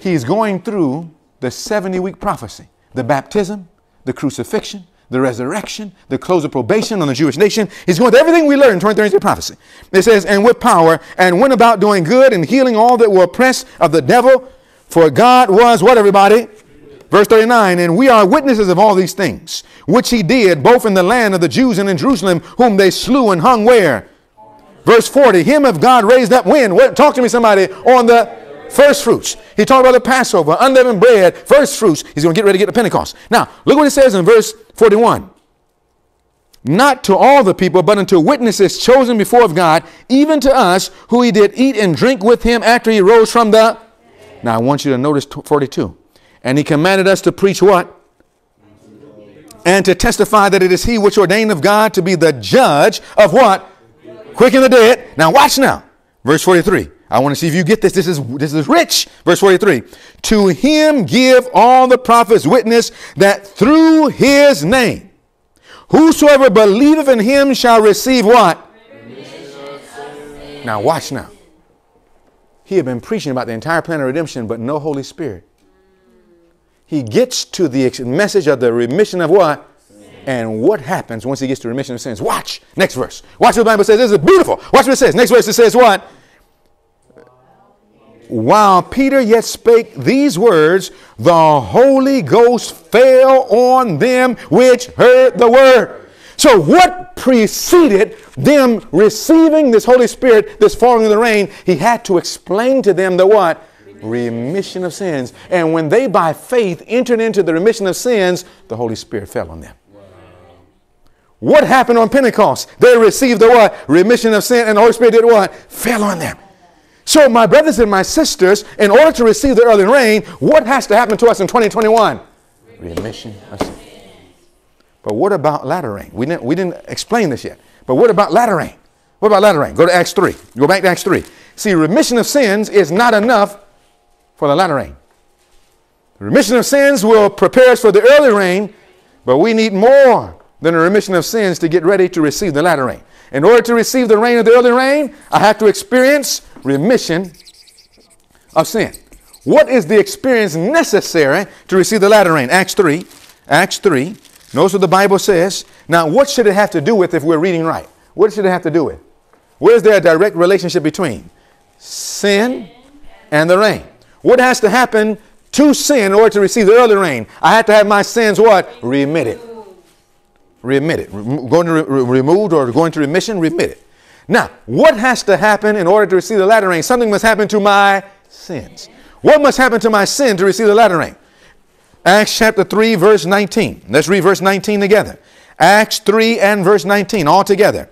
He's going through the 70 week prophecy, the baptism, the crucifixion, the resurrection, the close of probation on the Jewish nation. He's going to everything we learned in 23 prophecy. It says, and with power, and went about doing good and healing all that were oppressed of the devil. For God was what, everybody? Verse 39, and we are witnesses of all these things, which he did both in the land of the Jews and in Jerusalem, whom they slew and hung where? Verse 40, him of God raised up when? What, talk to me, somebody, on the First fruits. He talked about the Passover, unleavened bread, first fruits. He's going to get ready to get to Pentecost. Now, look what it says in verse 41. Not to all the people, but unto witnesses chosen before of God, even to us, who he did eat and drink with him after he rose from the. Now, I want you to notice 42. And he commanded us to preach what? And to testify that it is he which ordained of God to be the judge of what? Quicken the dead. Now, watch now. Verse 43. I want to see if you get this. This is this is rich. Verse 43. To him give all the prophets witness that through his name whosoever believeth in him shall receive what? Now watch now. He had been preaching about the entire plan of redemption, but no Holy Spirit. He gets to the message of the remission of what? And what happens once he gets to remission of sins? Watch. Next verse. Watch what the Bible says. This is beautiful. Watch what it says. Next verse it says what? While Peter yet spake these words, the Holy Ghost fell on them which heard the word. So, what preceded them receiving this Holy Spirit, this falling of the rain? He had to explain to them the what? Remission of sins. And when they by faith entered into the remission of sins, the Holy Spirit fell on them. What happened on Pentecost? They received the what? Remission of sin, and the Holy Spirit did what? Fell on them. So, my brothers and my sisters, in order to receive the early rain, what has to happen to us in 2021? Remission of. But what about latter rain? We didn't, we didn't explain this yet. But what about latter rain? What about latter rain? Go to Acts 3. Go back to Acts 3. See, remission of sins is not enough for the latter rain. The remission of sins will prepare us for the early rain, but we need more than a remission of sins to get ready to receive the latter rain. In order to receive the rain of the early rain, I have to experience remission of sin. What is the experience necessary to receive the latter rain? Acts 3. Acts 3. Notice what the Bible says. Now, what should it have to do with if we're reading right? What should it have to do with? Where is there a direct relationship between sin and the rain? What has to happen to sin in order to receive the early rain? I have to have my sins what? Remitted. Remitted. Going to re- removed or going to remission? Remitted. Now, what has to happen in order to receive the latter rain? Something must happen to my sins. What must happen to my sin to receive the latter rain? Acts chapter 3, verse 19. Let's read verse 19 together. Acts 3 and verse 19 all together.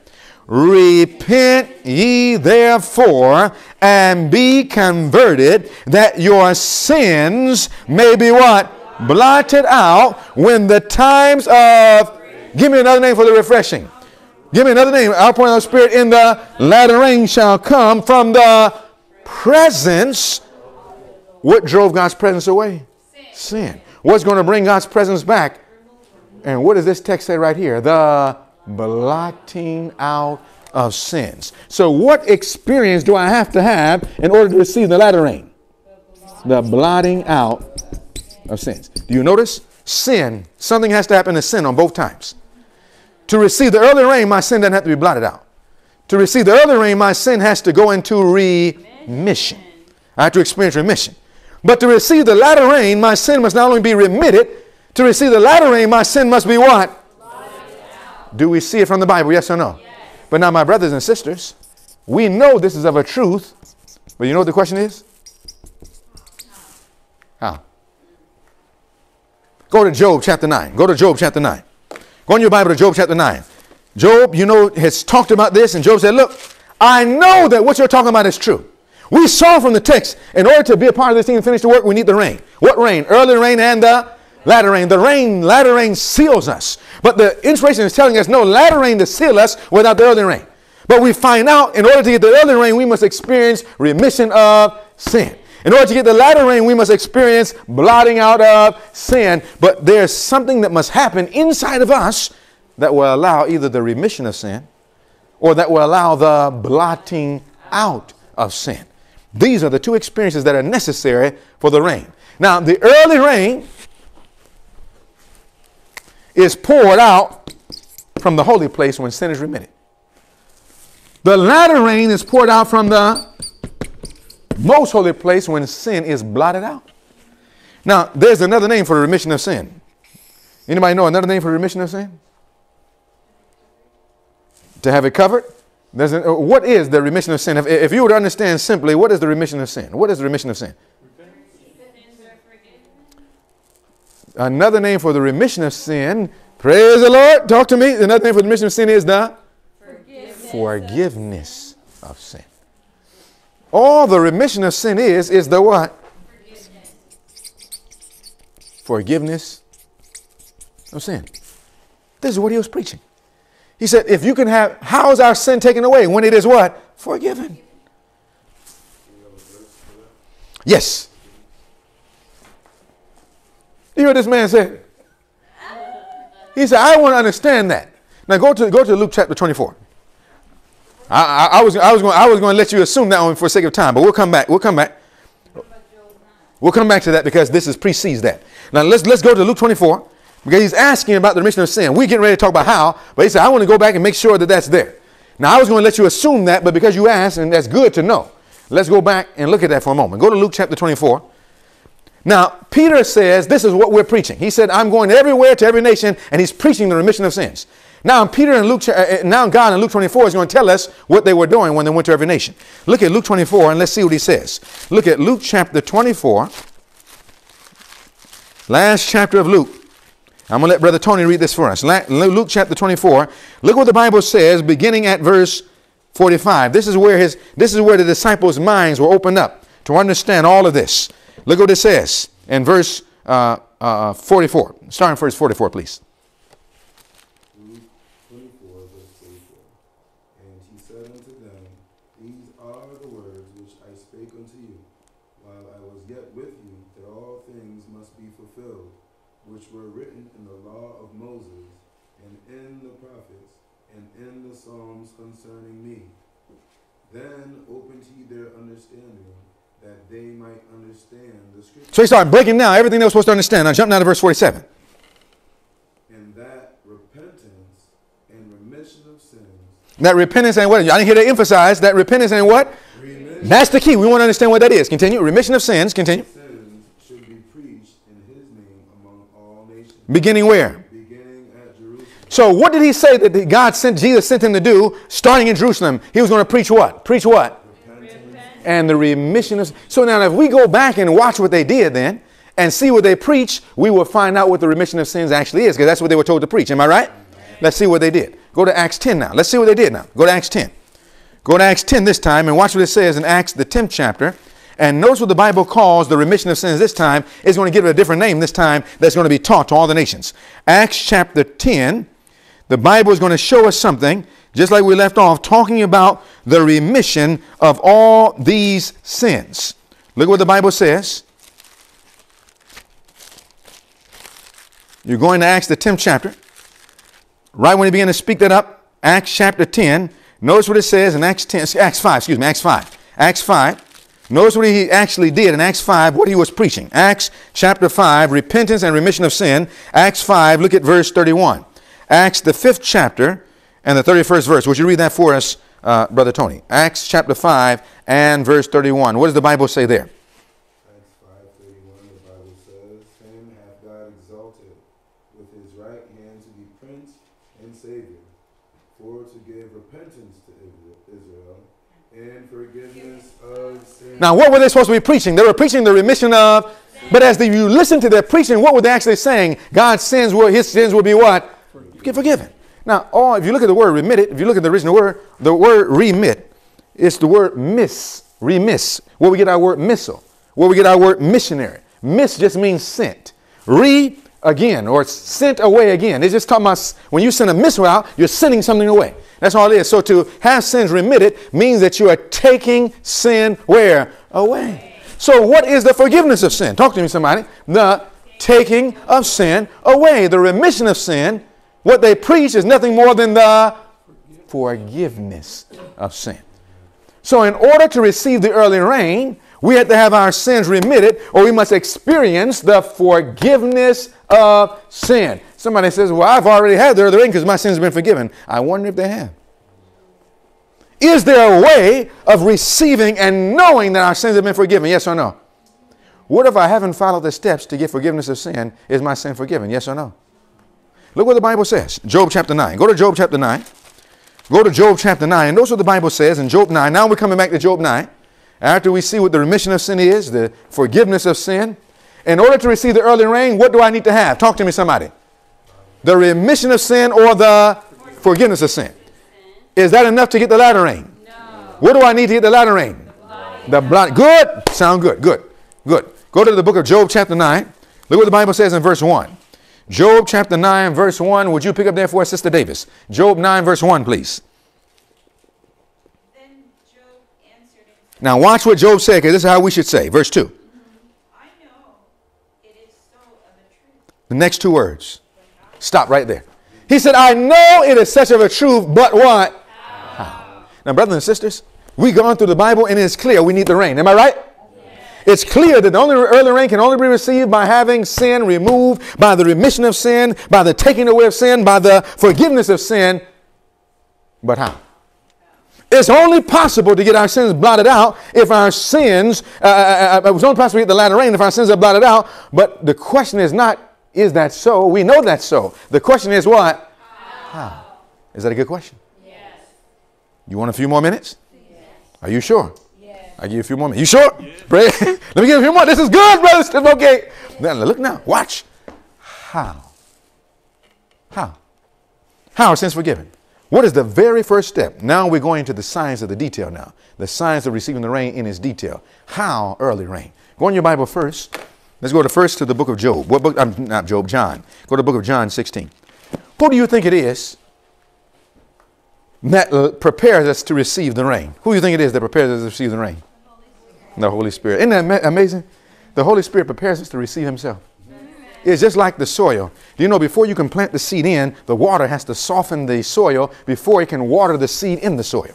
Repent ye therefore and be converted that your sins may be what? Blotted out when the times of, give me another name for the refreshing. Give me another name. Outpouring of the Spirit in the latter rain shall come from the presence. What drove God's presence away? Sin. Sin. What's going to bring God's presence back? And what does this text say right here? The blotting out of sins. So, what experience do I have to have in order to receive the latter rain? The blotting out of sins. Do you notice? Sin, something has to happen to sin on both times. To receive the early rain, my sin doesn't have to be blotted out. To receive the early rain, my sin has to go into remission. I have to experience remission. But to receive the latter rain, my sin must not only be remitted, to receive the latter rain, my sin must be what? Do we see it from the Bible? Yes or no? Yes. But now, my brothers and sisters, we know this is of a truth, but you know what the question is? How? Go to Job chapter 9. Go to Job chapter 9. Go in your Bible to Job chapter 9. Job, you know, has talked about this, and Job said, Look, I know that what you're talking about is true. We saw from the text, in order to be a part of this team and finish the work, we need the rain. What rain? Early rain and the latter rain. The rain, latter rain seals us. But the inspiration is telling us no latter rain to seal us without the early rain. But we find out in order to get the early rain, we must experience remission of sin. In order to get the latter rain, we must experience blotting out of sin. But there's something that must happen inside of us that will allow either the remission of sin or that will allow the blotting out of sin. These are the two experiences that are necessary for the rain. Now, the early rain is poured out from the holy place when sin is remitted. The latter rain is poured out from the most holy place when sin is blotted out. Now, there's another name for the remission of sin. Anybody know another name for remission of sin? To have it covered? There's a, uh, what is the remission of sin? If, if you were to understand simply, what is the remission of sin? What is the remission of sin? Another name for the remission of sin, praise the Lord, talk to me. Another name for the remission of sin is the forgiveness, forgiveness of sin. All the remission of sin is, is the what? Forgiveness. Forgiveness of sin. This is what he was preaching. He said, if you can have, how is our sin taken away? When it is what? Forgiven. Yes. You hear what this man said? He said, I want to understand that. Now go to go to Luke chapter 24. I, I, was I was going I was going to let you assume that one for the sake of time, but we'll come back. We'll come back. We'll come back to that because this is precedes that. Now let's let's go to Luke 24 because he's asking about the remission of sin. We're getting ready to talk about how, but he said I want to go back and make sure that that's there. Now I was going to let you assume that, but because you asked, and that's good to know. Let's go back and look at that for a moment. Go to Luke chapter 24. Now, Peter says this is what we're preaching. He said, I'm going everywhere to every nation, and he's preaching the remission of sins. Now, Peter and Luke, uh, uh, now God in Luke 24 is going to tell us what they were doing when they went to every nation. Look at Luke 24 and let's see what he says. Look at Luke chapter 24, last chapter of Luke. I'm going to let Brother Tony read this for us. Luke chapter 24. Look what the Bible says beginning at verse 45. This is where his this is where the disciples' minds were opened up to understand all of this. Look what it says in verse uh, uh, 44. Starting verse 44, please. concerning me. Then opened he their understanding that they might understand the scripture. So he started breaking down everything they were supposed to understand. Now jump down to verse 47. And that repentance and remission of sins. That repentance and what? I didn't hear they emphasize that repentance and what? Remission. That's the key. We want to understand what that is. Continue. Remission of sins. Continue. Sins should be preached in his name among all nations. Beginning where? So what did he say that God sent Jesus sent him to do starting in Jerusalem? He was going to preach what? Preach what? And the remission of So now if we go back and watch what they did then and see what they preach, we will find out what the remission of sins actually is because that's what they were told to preach. Am I right? Let's see what they did. Go to Acts 10 now. Let's see what they did now. Go to Acts 10. Go to Acts 10 this time and watch what it says in Acts the 10th chapter. And notice what the Bible calls the remission of sins this time. is going to give it a different name this time that's going to be taught to all the nations. Acts chapter 10 the Bible is going to show us something, just like we left off, talking about the remission of all these sins. Look what the Bible says. You're going to Acts, the 10th chapter. Right when he began to speak that up, Acts chapter 10. Notice what it says in Acts 10, Acts 5, excuse me, Acts 5. Acts 5. Notice what he actually did in Acts 5, what he was preaching. Acts chapter 5, repentance and remission of sin. Acts 5, look at verse 31. Acts, the fifth chapter, and the 31st verse. Would you read that for us, uh, Brother Tony? Acts chapter 5 and verse 31. What does the Bible say there? Acts 5.31, the Bible says, Him hath God exalted with his right hand to be prince and savior, for to give repentance to Israel and forgiveness of sins. Now, what were they supposed to be preaching? They were preaching the remission of But as they, you listen to their preaching, what were they actually saying? God's sins will, his sins will be what? Get forgiven. Now, all, if you look at the word remitted, if you look at the original word, the word remit, it's the word miss, remiss, where we get our word missile, where we get our word missionary. Miss just means sent. Re, again, or sent away again. It's just talking about when you send a missile out, you're sending something away. That's all it is. So to have sins remitted means that you are taking sin where? Away. So what is the forgiveness of sin? Talk to me, somebody. The taking of sin away. The remission of sin. What they preach is nothing more than the forgiveness of sin. So in order to receive the early rain, we have to have our sins remitted or we must experience the forgiveness of sin. Somebody says, Well, I've already had the early rain because my sins have been forgiven. I wonder if they have. Is there a way of receiving and knowing that our sins have been forgiven? Yes or no? What if I haven't followed the steps to get forgiveness of sin? Is my sin forgiven? Yes or no? Look what the Bible says. Job chapter 9. Go to Job chapter 9. Go to Job chapter 9. And notice what the Bible says in Job 9. Now we're coming back to Job 9. After we see what the remission of sin is, the forgiveness of sin. In order to receive the early rain, what do I need to have? Talk to me, somebody. The remission of sin or the forgiveness of sin. Is that enough to get the latter rain? No. What do I need to get the latter rain? The blood. Good. Sound good. Good. Good. Go to the book of Job, chapter 9. Look what the Bible says in verse 1. Job chapter 9, verse 1. Would you pick up there for us, Sister Davis? Job 9, verse 1, please. Then Job answered and said, Now watch what Job said, because this is how we should say. Verse 2. Mm-hmm. I know so of a truth. The next two words. Stop right there. He said, I know it is such of a truth, but what? How? Now, brothers and sisters, we gone through the Bible and it's clear we need the rain. Am I right? It's clear that the only early rain can only be received by having sin removed, by the remission of sin, by the taking away of sin, by the forgiveness of sin. But how? It's only possible to get our sins blotted out if our sins, uh, uh, uh, it was only possible to get the latter rain if our sins are blotted out. But the question is not, is that so? We know that's so. The question is what? How? How? Is that a good question? Yes. You want a few more minutes? Are you sure? I give you a few more minutes. You sure? Pray. Let me give you a few more. This is good, brother. Steve. Okay. Now look now. Watch. How? How? How are sins forgiven? What is the very first step? Now we're going to the science of the detail now. The science of receiving the rain in its detail. How early rain? Go in your Bible first. Let's go to first to the book of Job. What book? I'm not Job, John. Go to the book of John 16. Who do you think it is that prepares us to receive the rain? Who do you think it is that prepares us to receive the rain? The Holy Spirit. Isn't that ama- amazing? The Holy Spirit prepares us to receive Himself. It's just like the soil. You know before you can plant the seed in, the water has to soften the soil before it can water the seed in the soil.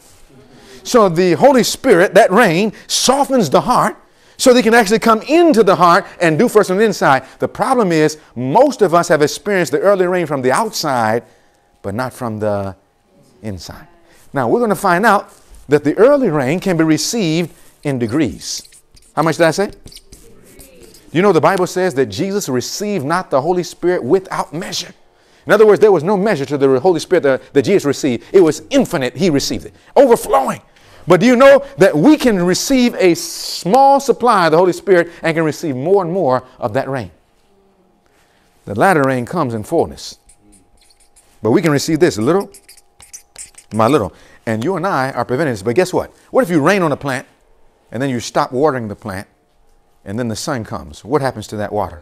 So the Holy Spirit, that rain, softens the heart so they can actually come into the heart and do first on the inside. The problem is most of us have experienced the early rain from the outside, but not from the inside. Now we're going to find out that the early rain can be received in degrees. How much did I say? You know, the Bible says that Jesus received not the Holy Spirit without measure. In other words, there was no measure to the Holy Spirit that, that Jesus received. It was infinite. He received it, overflowing. But do you know that we can receive a small supply of the Holy Spirit and can receive more and more of that rain? The latter rain comes in fullness. But we can receive this a little, my little. And you and I are preventing this. But guess what? What if you rain on a plant and then you stop watering the plant and then the sun comes? What happens to that water?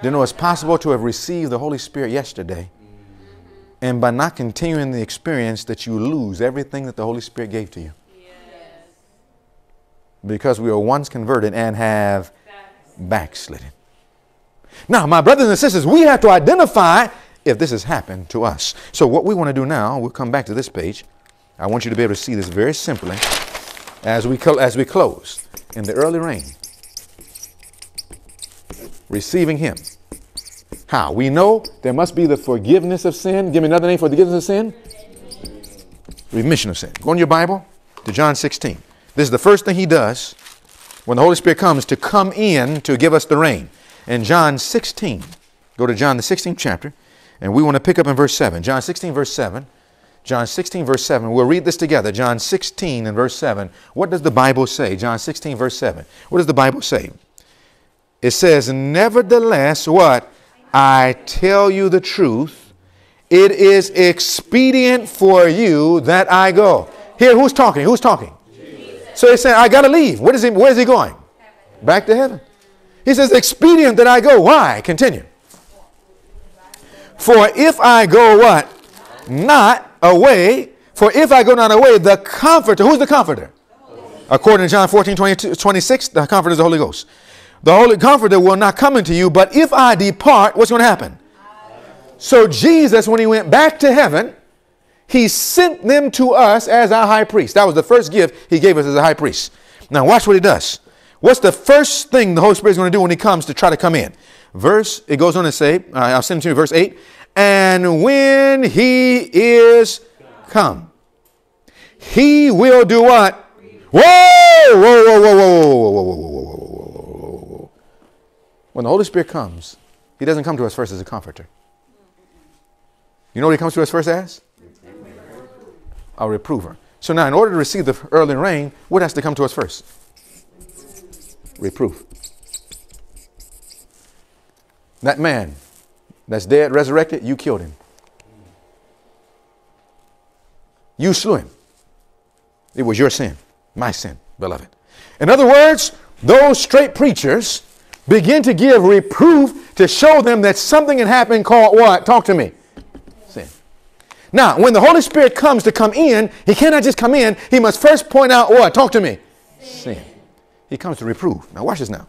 Do you know it's possible to have received the Holy Spirit yesterday mm-hmm. and by not continuing the experience that you lose everything that the Holy Spirit gave to you? Yes. Because we were once converted and have backslidden. Now, my brothers and sisters, we have to identify if this has happened to us. So, what we want to do now, we'll come back to this page. I want you to be able to see this very simply as we, as we close. In the early rain, receiving Him. How? We know there must be the forgiveness of sin. Give me another name for the forgiveness of sin. Remission of sin. Go in your Bible to John 16. This is the first thing He does when the Holy Spirit comes to come in to give us the rain. In John 16, go to John the 16th chapter, and we want to pick up in verse 7. John 16, verse 7. John 16, verse 7. We'll read this together. John 16 and verse 7. What does the Bible say? John 16, verse 7. What does the Bible say? It says, Nevertheless, what? I tell you the truth. It is expedient for you that I go. Here, who's talking? Who's talking? So he's saying, I got to leave. Where is he, where's he going? Back to heaven. He says, expedient that I go. Why? Continue. For if I go what? Not away. For if I go not away, the comforter. Who's the comforter? According to John 14, 22, 26, the comforter is the Holy Ghost. The Holy Comforter will not come into you, but if I depart, what's going to happen? So Jesus, when he went back to heaven, he sent them to us as our high priest. That was the first gift he gave us as a high priest. Now watch what he does. What's the first thing the Holy Spirit is going to do when he comes to try to come in? Verse, it goes on to say, uh, I'll send to you, verse 8. And when he is come, he will do what? Whoa, whoa, whoa, whoa, whoa, whoa, whoa, whoa, whoa, whoa, whoa, whoa. When the Holy Spirit comes, he doesn't come to us first as a comforter. You know what he comes to us first as? A reprover. So now, in order to receive the early rain, what has to come to us first? Reproof. That man that's dead, resurrected, you killed him. You slew him. It was your sin, my sin, beloved. In other words, those straight preachers begin to give reproof to show them that something had happened called what? Talk to me. Sin. Now, when the Holy Spirit comes to come in, he cannot just come in. He must first point out what? Talk to me. Sin. He comes to reprove. Now, watch this now.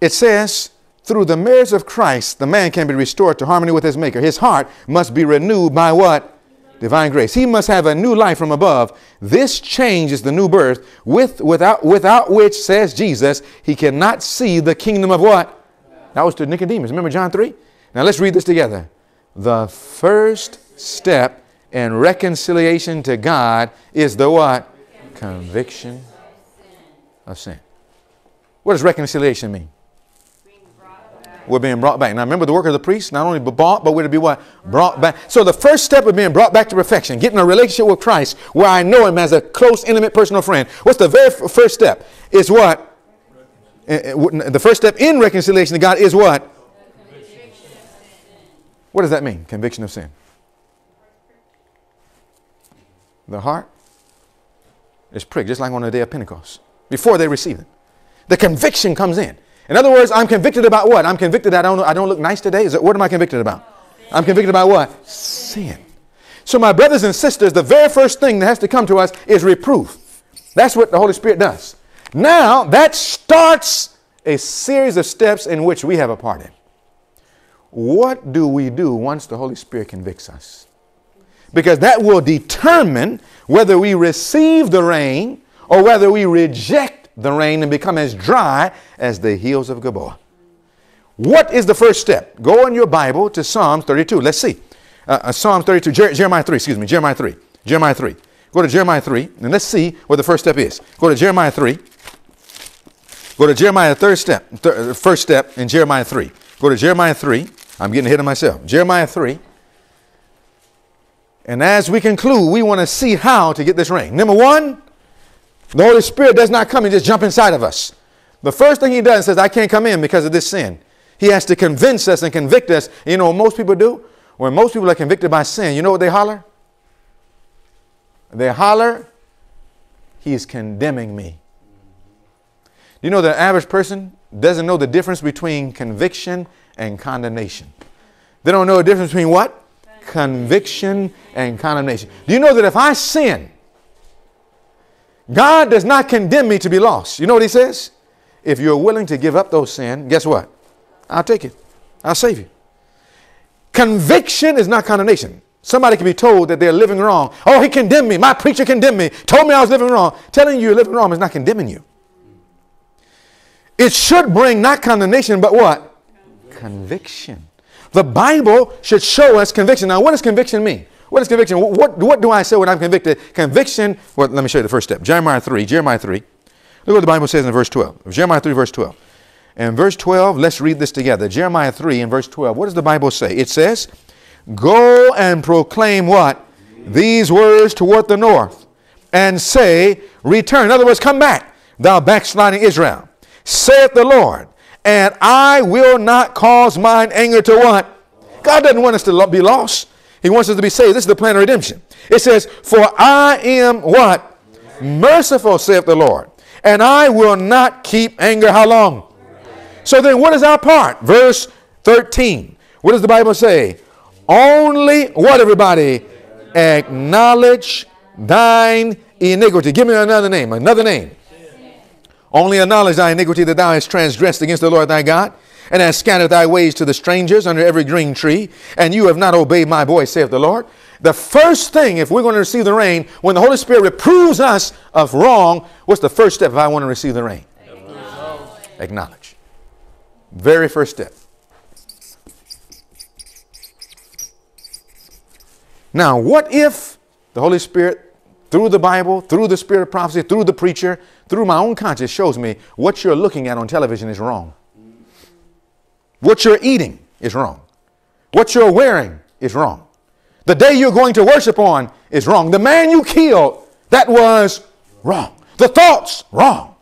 It says, through the merits of Christ, the man can be restored to harmony with his Maker. His heart must be renewed by what? Divine grace. He must have a new life from above. This change is the new birth, with, without, without which, says Jesus, he cannot see the kingdom of what? That was to Nicodemus. Remember John 3? Now let's read this together. The first step in reconciliation to God is the what? Conviction of sin. What does reconciliation mean? We're being brought back. Now remember the work of the priest, not only bought, but we're to be what? Brought back. So the first step of being brought back to perfection, getting a relationship with Christ where I know him as a close, intimate, personal friend. What's the very first step? Is what? Eh, eh, the first step in reconciliation to God is what? What does that mean? Conviction of sin. The heart is pricked, just like on the day of Pentecost, before they receive it. The conviction comes in. In other words, I'm convicted about what? I'm convicted that I don't, I don't look nice today. Is it, what am I convicted about? I'm convicted about what? Sin. So, my brothers and sisters, the very first thing that has to come to us is reproof. That's what the Holy Spirit does. Now, that starts a series of steps in which we have a part in. What do we do once the Holy Spirit convicts us? Because that will determine whether we receive the rain or whether we reject the rain and become as dry as the hills of Gilboa. What is the first step? Go in your Bible to Psalms 32. Let's see. Uh, uh, Psalms 32, Jer- Jeremiah 3, excuse me, Jeremiah 3. Jeremiah 3. Go to Jeremiah 3 and let's see what the first step is. Go to Jeremiah 3. Go to Jeremiah third step, uh, first step in Jeremiah 3. Go to Jeremiah 3. I'm getting ahead of myself. Jeremiah 3. And as we conclude, we want to see how to get this rain. Number one, the Holy Spirit does not come and just jump inside of us. The first thing he does says, I can't come in because of this sin. He has to convince us and convict us. You know what most people do? When most people are convicted by sin, you know what they holler? They holler, He's condemning me. You know, the average person doesn't know the difference between conviction and condemnation. They don't know the difference between what? Conviction and condemnation. Do you know that if I sin, God does not condemn me to be lost. You know what he says? If you're willing to give up those sin, guess what? I'll take it. I'll save you. Conviction is not condemnation. Somebody can be told that they're living wrong. Oh, he condemned me. My preacher condemned me. Told me I was living wrong. Telling you you're living wrong is not condemning you. It should bring not condemnation, but what? Conviction. The Bible should show us conviction. Now, what does conviction mean? What is conviction? What, what do I say when I'm convicted? Conviction, well, let me show you the first step. Jeremiah 3, Jeremiah 3. Look what the Bible says in verse 12. Jeremiah 3, verse 12. And verse 12, let's read this together. Jeremiah 3 and verse 12. What does the Bible say? It says, Go and proclaim what? These words toward the north, and say, Return. In other words, come back, thou backsliding Israel. saith the Lord, and I will not cause mine anger to what? God doesn't want us to be lost. He wants us to be saved. This is the plan of redemption. It says, For I am what? Merciful, saith the Lord, and I will not keep anger. How long? So then, what is our part? Verse 13. What does the Bible say? Only what, everybody? Acknowledge thine iniquity. Give me another name, another name. Only acknowledge thy iniquity that thou hast transgressed against the Lord thy God, and hast scattered thy ways to the strangers under every green tree, and you have not obeyed my voice, saith the Lord. The first thing, if we're going to receive the rain, when the Holy Spirit reproves us of wrong, what's the first step if I want to receive the rain? Acknowledge. Acknowledge. Very first step. Now, what if the Holy Spirit, through the Bible, through the Spirit of prophecy, through the preacher, through my own conscience, shows me what you're looking at on television is wrong? What you're eating is wrong. What you're wearing is wrong. The day you're going to worship on is wrong. The man you killed, that was wrong. The thoughts, wrong.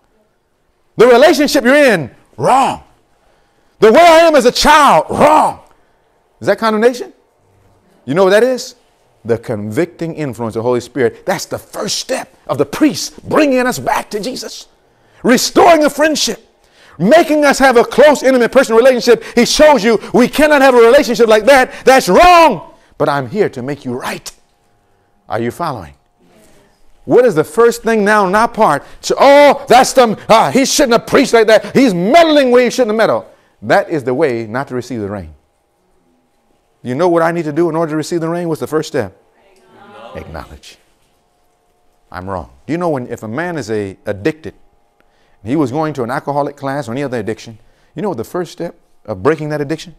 The relationship you're in, wrong. The way I am as a child, wrong. Is that condemnation? You know what that is? The convicting influence of the Holy Spirit. That's the first step of the priest bringing us back to Jesus, restoring a friendship, making us have a close, intimate personal relationship. He shows you we cannot have a relationship like that. That's wrong. But I'm here to make you right. Are you following? What is the first thing now our part? So, oh, that's the, ah, he shouldn't have preached like that. He's meddling where he shouldn't have meddled. That is the way not to receive the rain. You know what I need to do in order to receive the rain? What's the first step? Acknowledge. Acknowledge. I'm wrong. Do you know when if a man is a addicted, he was going to an alcoholic class or any other addiction, you know what the first step of breaking that addiction?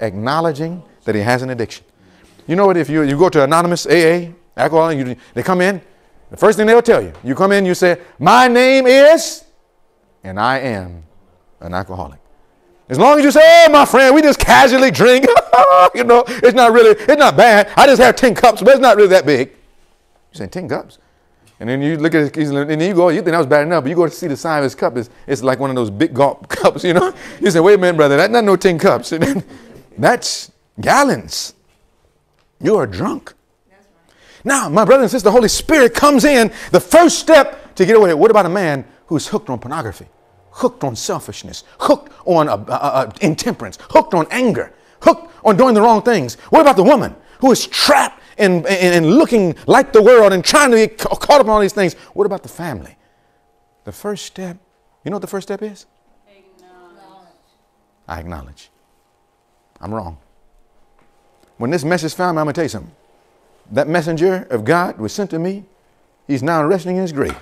Acknowledging that he has an addiction. You know what? If you, you go to anonymous AA, alcohol, you, they come in, the first thing they'll tell you, you come in, you say, My name is, and I am an alcoholic. As long as you say, oh, my friend, we just casually drink, you know, it's not really, it's not bad. I just have 10 cups, but it's not really that big. You say 10 cups? And then you look at it, and then you go, you think that was bad enough, but you go to see the size of his cup, it's, it's like one of those big gulp cups, you know? You say, wait a minute, brother, that's not no 10 cups. That's gallons. You are drunk. Now, my brother and sister, the Holy Spirit comes in. The first step to get away. What about a man who's hooked on pornography, hooked on selfishness, hooked on uh, uh, uh, intemperance, hooked on anger, hooked on doing the wrong things? What about the woman who is trapped in, in, in looking like the world and trying to get caught up in all these things? What about the family? The first step, you know what the first step is? I acknowledge. I'm wrong. When this message found me, I'm going to tell you something. That messenger of God was sent to me. He's now resting in his grave.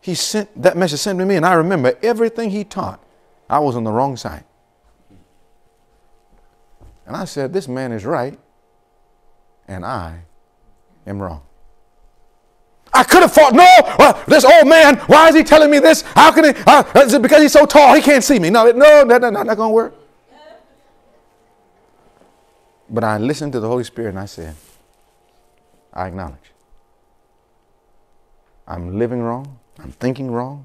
He sent that message sent to me, and I remember everything he taught. I was on the wrong side. And I said, This man is right, and I am wrong. I could have thought, no, this old man, why is he telling me this? How can he? Uh, is it because he's so tall he can't see me? No, no, that, that, not, not going to work. But I listened to the Holy Spirit and I said, I acknowledge. I'm living wrong. I'm thinking wrong.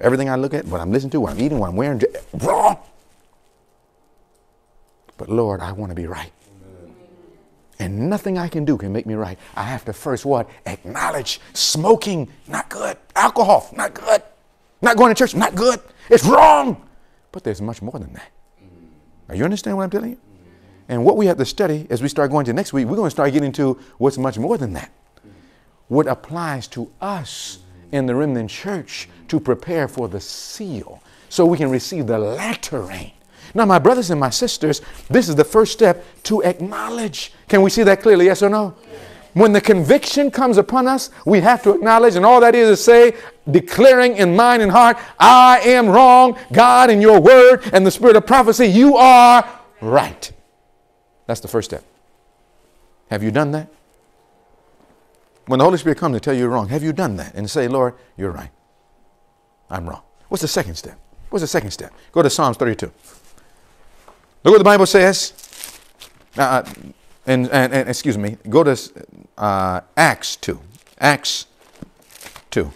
Everything I look at, what I'm listening to, what I'm eating, what I'm wearing, wrong. But Lord, I want to be right. And nothing I can do can make me right. I have to first what? Acknowledge smoking, not good. Alcohol, not good. Not going to church, not good. It's wrong. But there's much more than that. Now, you understand what I'm telling you? And what we have to study as we start going to next week, we're going to start getting to what's much more than that. What applies to us in the remnant church to prepare for the seal so we can receive the latter rain. Now, my brothers and my sisters, this is the first step to acknowledge. Can we see that clearly? Yes or no? When the conviction comes upon us, we have to acknowledge, and all that is to say, declaring in mind and heart, I am wrong. God, in your word and the spirit of prophecy, you are right. That's the first step. Have you done that? When the Holy Spirit comes to tell you you're wrong, have you done that? And say, Lord, you're right. I'm wrong. What's the second step? What's the second step? Go to Psalms 32. Look what the Bible says. Uh, and, and, and, excuse me, go to uh, Acts 2. Acts 2.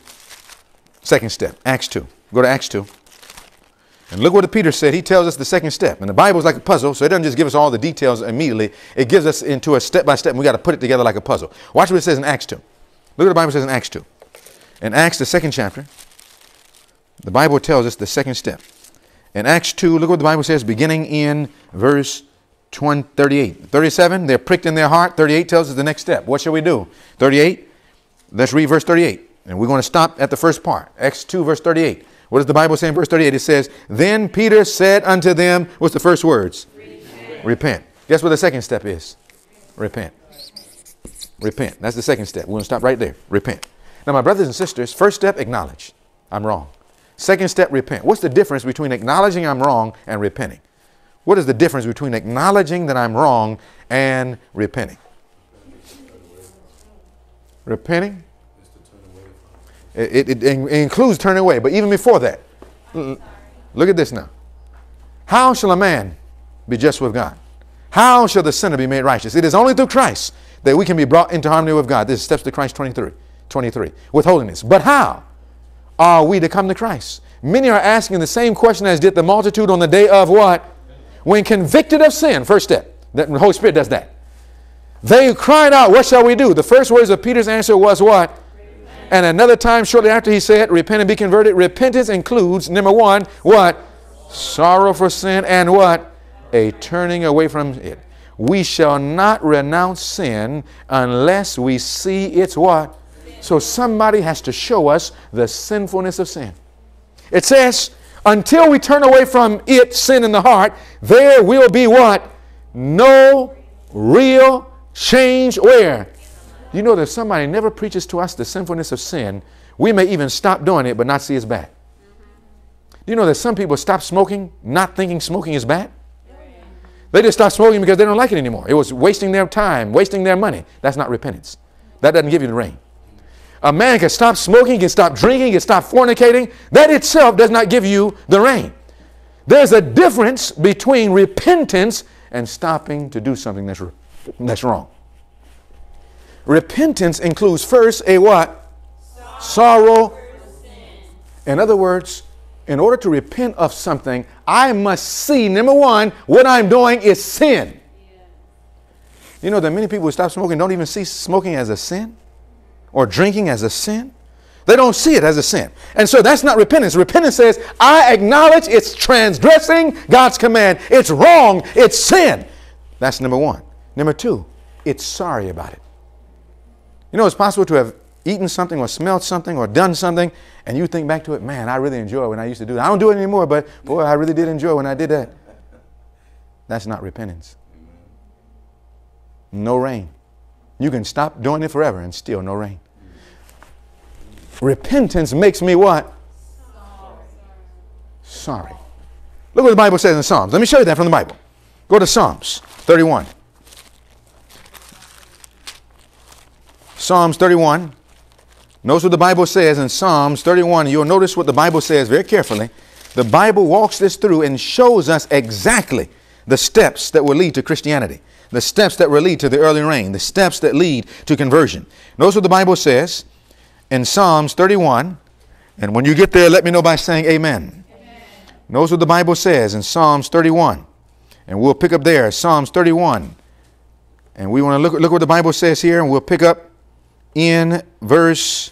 Second step, Acts 2. Go to Acts 2. And look what Peter said. He tells us the second step. And the Bible is like a puzzle, so it doesn't just give us all the details immediately. It gives us into a step by step, and we got to put it together like a puzzle. Watch what it says in Acts 2. Look what the Bible says in Acts 2. In Acts, the second chapter, the Bible tells us the second step. In Acts 2, look what the Bible says, beginning in verse 20, 38. 37, they're pricked in their heart. 38 tells us the next step. What shall we do? 38, let's read verse 38. And we're going to stop at the first part. Acts 2, verse 38. What does the Bible say in verse 38? It says, Then Peter said unto them, what's the first words? Repent. Repent. Guess what the second step is? Repent. Repent. That's the second step. We're going to stop right there. Repent. Now, my brothers and sisters, first step, acknowledge I'm wrong. Second step, repent. What's the difference between acknowledging I'm wrong and repenting? What is the difference between acknowledging that I'm wrong and repenting? Repenting it, it, it, includes turning away. But even before that, look at this now. How shall a man be just with God? How shall the sinner be made righteous? It is only through Christ that we can be brought into harmony with God. This is steps to Christ 23, 23 with holiness. But how are we to come to Christ? Many are asking the same question as did the multitude on the day of what? When convicted of sin, first step. The Holy Spirit does that. They cried out, What shall we do? The first words of Peter's answer was what? And another time shortly after he said, repent and be converted. Repentance includes, number one, what? Sorrow for sin and what? A turning away from it. We shall not renounce sin unless we see it's what? So somebody has to show us the sinfulness of sin. It says, until we turn away from it, sin in the heart, there will be what? No real change where? You know that somebody never preaches to us the sinfulness of sin. We may even stop doing it but not see it's bad. Do you know that some people stop smoking not thinking smoking is bad? They just stop smoking because they don't like it anymore. It was wasting their time, wasting their money. That's not repentance. That doesn't give you the rain. A man can stop smoking, can stop drinking, can stop fornicating. That itself does not give you the rain. There's a difference between repentance and stopping to do something that's, that's wrong. Repentance includes first a what? Sorrow. Sorrow. In other words, in order to repent of something, I must see, number one, what I'm doing is sin. You know that many people who stop smoking don't even see smoking as a sin or drinking as a sin. They don't see it as a sin. And so that's not repentance. Repentance says, I acknowledge it's transgressing God's command. It's wrong. It's sin. That's number one. Number two, it's sorry about it. You know, it's possible to have eaten something or smelled something or done something, and you think back to it, man, I really enjoy when I used to do that. I don't do it anymore, but boy, I really did enjoy when I did that. That's not repentance. No rain. You can stop doing it forever and still no rain. Repentance makes me what? Sorry. Look what the Bible says in Psalms. Let me show you that from the Bible. Go to Psalms 31. Psalms 31. Notice what the Bible says in Psalms 31. You'll notice what the Bible says very carefully. The Bible walks this through and shows us exactly the steps that will lead to Christianity, the steps that will lead to the early rain, the steps that lead to conversion. Notice what the Bible says in Psalms 31. And when you get there, let me know by saying amen. amen. Notice what the Bible says in Psalms 31. And we'll pick up there, Psalms 31. And we want to look, look what the Bible says here, and we'll pick up in verse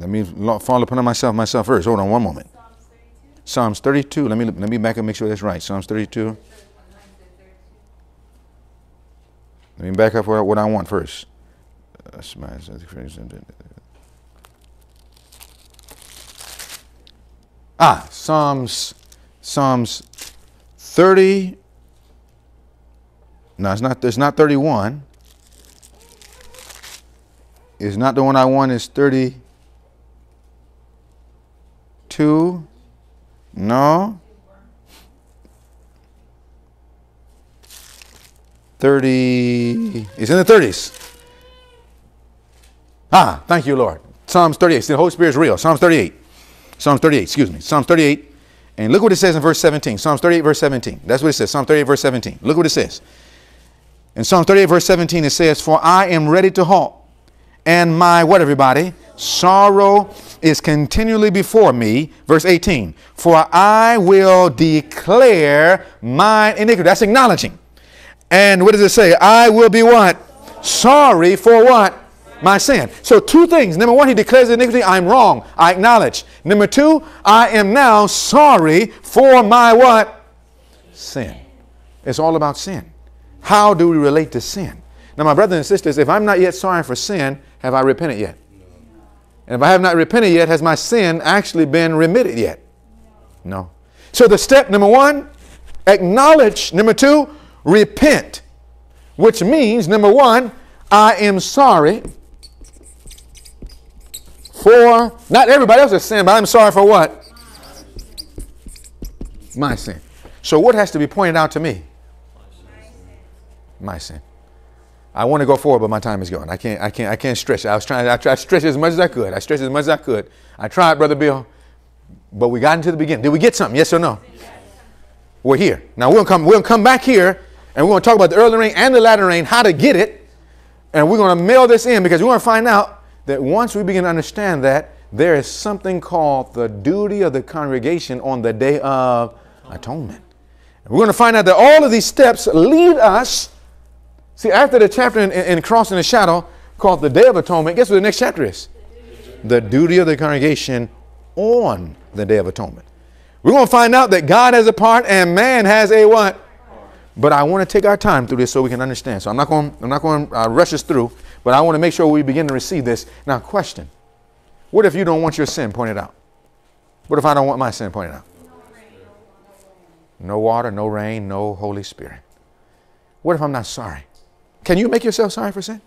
Let me fall upon myself myself first. Hold on one moment. Psalms 32. Let me let me back and make sure that's right. Psalms 32. Let me back up what I want first. Ah, Psalms, Psalms 30. No, it's not. It's not 31. It's not the one I want. It's 32. No. 30, it's in the 30s. Ah, thank you, Lord. Psalms 38. See, the Holy Spirit is real. Psalms 38. Psalms 38, excuse me. Psalms 38. And look what it says in verse 17. Psalms 38, verse 17. That's what it says. Psalm 38, verse 17. Look what it says. In Psalm 38, verse 17, it says, For I am ready to halt, and my, what everybody? Sorrow is continually before me. Verse 18, For I will declare mine iniquity. That's acknowledging. And what does it say? I will be what? Sorry for what? My sin. So two things. Number one, he declares iniquity. I'm wrong. I acknowledge. Number two, I am now sorry for my what? Sin. It's all about sin. How do we relate to sin? Now, my brothers and sisters, if I'm not yet sorry for sin, have I repented yet? And if I have not repented yet, has my sin actually been remitted yet? No. So the step number one, acknowledge. Number two, repent. Which means, number one, I am sorry for not everybody else's sin, but I'm sorry for what? My sin. So what has to be pointed out to me? My sin. I want to go forward, but my time is gone. I can't. I can't. I can't stretch. I was trying. I tried to stretch as much as I could. I stretched as much as I could. I tried, brother Bill, but we got into the beginning. Did we get something? Yes or no? Yes. We're here now. We'll come. We'll come back here, and we're going to talk about the early rain and the latter rain, how to get it, and we're going to mail this in because we're going to find out that once we begin to understand that there is something called the duty of the congregation on the day of atonement. We're going to find out that all of these steps lead us See, after the chapter in, in, Cross and Its Shadow called the Day of Atonement, guess what the next chapter is? The duty of the congregation on the Day of Atonement. We're going to find out that God has a part and man has a what? But I want to take our time through this so we can understand. So I'm not going, I'm not going to uh, rush us through, but I want to make sure we begin to receive this. Now, question What if you don't want your sin pointed out? What if I don't want my sin pointed out? No water, no rain, no Holy Spirit. What if I'm not sorry? Can you make yourself sorry for sin?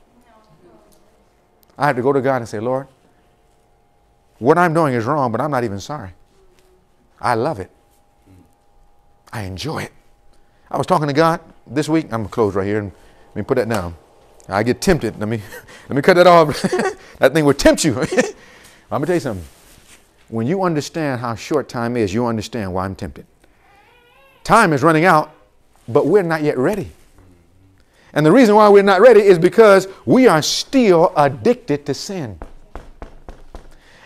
I have to go to God and say, Lord, what I'm doing is wrong, but I'm not even sorry. I love it. I enjoy it. I was talking to God this week. I'm gonna close right here and let me put that down. I get tempted. Let me let me cut that off. that thing will tempt you. I'm gonna tell you something. When you understand how short time is, you understand why I'm tempted. Time is running out, but we're not yet ready. And the reason why we're not ready is because we are still addicted to sin.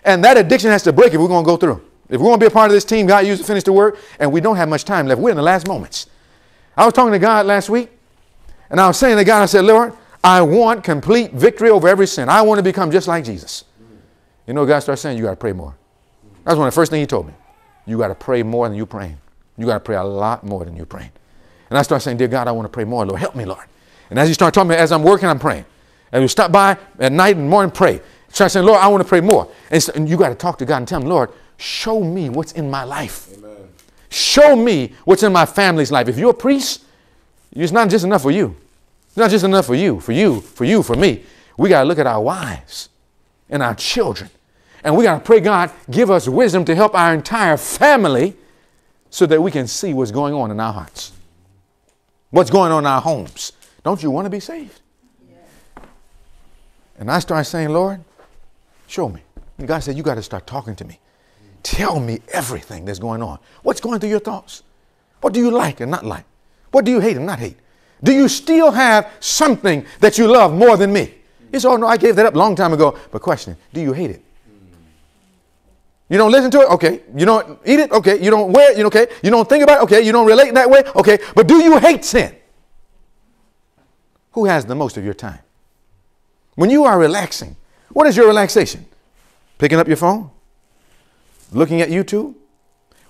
And that addiction has to break if we're going to go through. If we're going to be a part of this team, God used to finish the work, and we don't have much time left. We're in the last moments. I was talking to God last week, and I was saying to God, I said, Lord, I want complete victory over every sin. I want to become just like Jesus. You know, God started saying, You got to pray more. That's one of the first things He told me. You got to pray more than you're praying. You got to pray a lot more than you're praying. And I started saying, Dear God, I want to pray more. Lord, help me, Lord. And as you start talking, as I'm working, I'm praying. And you stop by at night and morning, pray. Start saying, Lord, I want to pray more. And, and you got to talk to God and tell him, Lord, show me what's in my life. Amen. Show me what's in my family's life. If you're a priest, it's not just enough for you. It's not just enough for you, for you, for you, for me. We got to look at our wives and our children. And we got to pray, God, give us wisdom to help our entire family so that we can see what's going on in our hearts, what's going on in our homes, don't you want to be saved? Yeah. And I started saying, Lord, show me. And God said, You got to start talking to me. Tell me everything that's going on. What's going through your thoughts? What do you like and not like? What do you hate and not hate? Do you still have something that you love more than me? He said, Oh, no, I gave that up a long time ago. But question, do you hate it? You don't listen to it? Okay. You don't eat it? Okay. You don't wear it? You okay. You don't think about it? Okay. You don't relate in that way? Okay. But do you hate sin? Who has the most of your time? When you are relaxing, what is your relaxation? Picking up your phone? Looking at YouTube?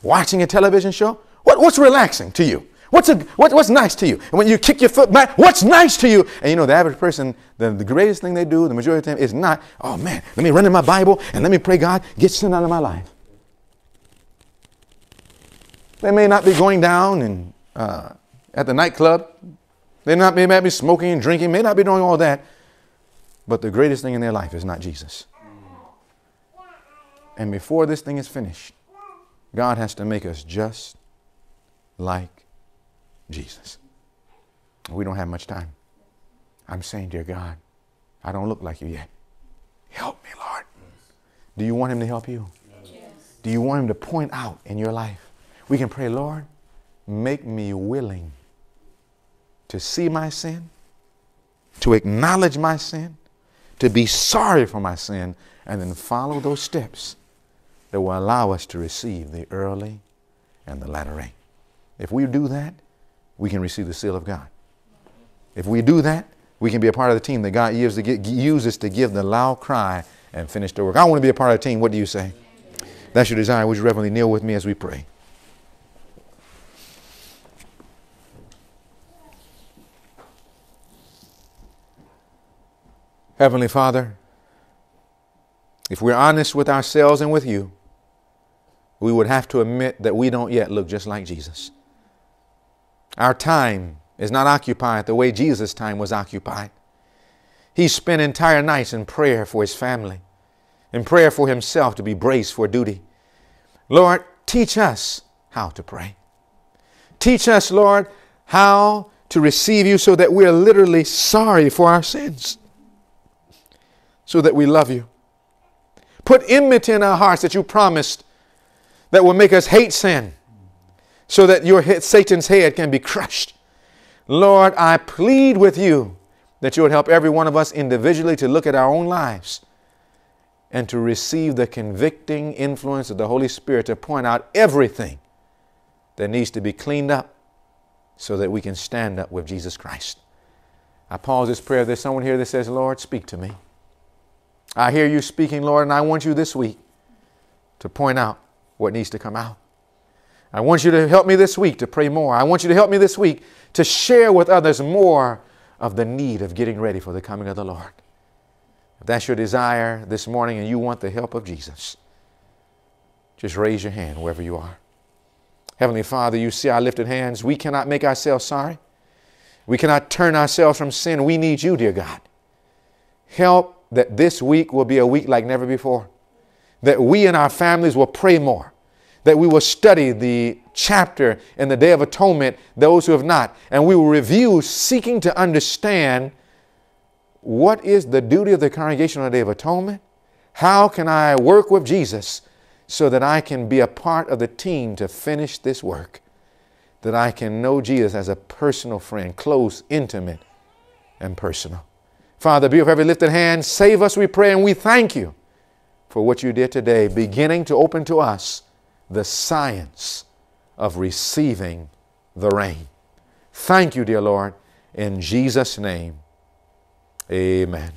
Watching a television show? What, what's relaxing to you? What's, a, what, what's nice to you? And when you kick your foot back, what's nice to you? And you know, the average person, the, the greatest thing they do, the majority of the time, is not, oh man, let me run in my Bible and let me pray God, get sin out of my life. They may not be going down and uh, at the nightclub they not, may not be smoking and drinking, may not be doing all that. But the greatest thing in their life is not Jesus. And before this thing is finished, God has to make us just like Jesus. We don't have much time. I'm saying, dear God, I don't look like you yet. Help me, Lord. Do you want Him to help you? Do you want Him to point out in your life? We can pray, Lord, make me willing to see my sin, to acknowledge my sin, to be sorry for my sin, and then follow those steps that will allow us to receive the early and the latter rain. If we do that, we can receive the seal of God. If we do that, we can be a part of the team that God uses to, get, uses to give the loud cry and finish the work. I want to be a part of the team. What do you say? That's your desire. Would you reverently kneel with me as we pray? Heavenly Father, if we're honest with ourselves and with you, we would have to admit that we don't yet look just like Jesus. Our time is not occupied the way Jesus' time was occupied. He spent entire nights in prayer for his family, in prayer for himself to be braced for duty. Lord, teach us how to pray. Teach us, Lord, how to receive you so that we're literally sorry for our sins, so that we love you. Put enmity in our hearts that you promised that will make us hate sin, so that your head, Satan's head can be crushed. Lord, I plead with you that you would help every one of us individually to look at our own lives and to receive the convicting influence of the Holy Spirit to point out everything that needs to be cleaned up so that we can stand up with Jesus Christ. I pause this prayer. There's someone here that says, Lord, speak to me. I hear you speaking, Lord, and I want you this week to point out what needs to come out. I want you to help me this week to pray more. I want you to help me this week to share with others more of the need of getting ready for the coming of the Lord. If that's your desire this morning and you want the help of Jesus, just raise your hand wherever you are. Heavenly Father, you see our lifted hands. We cannot make ourselves sorry. We cannot turn ourselves from sin. We need you, dear God. Help that this week will be a week like never before. That we and our families will pray more that we will study the chapter in the Day of Atonement, those who have not, and we will review seeking to understand what is the duty of the congregation on the Day of Atonement? How can I work with Jesus so that I can be a part of the team to finish this work? That I can know Jesus as a personal friend, close, intimate, and personal. Father, be with every lifted hand. Save us, we pray, and we thank you for what you did today, beginning to open to us the science of receiving the rain. Thank you, dear Lord. In Jesus' name, amen.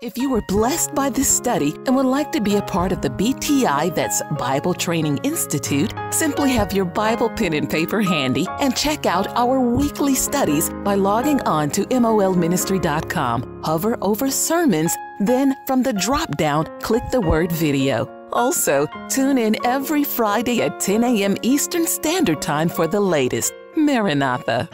If you were blessed by this study and would like to be a part of the BTI that's Bible Training Institute, simply have your Bible pen and paper handy and check out our weekly studies by logging on to molministry.com. Hover over sermons, then from the drop down, click the word video. Also, tune in every Friday at 10 a.m. Eastern Standard Time for the latest. Maranatha.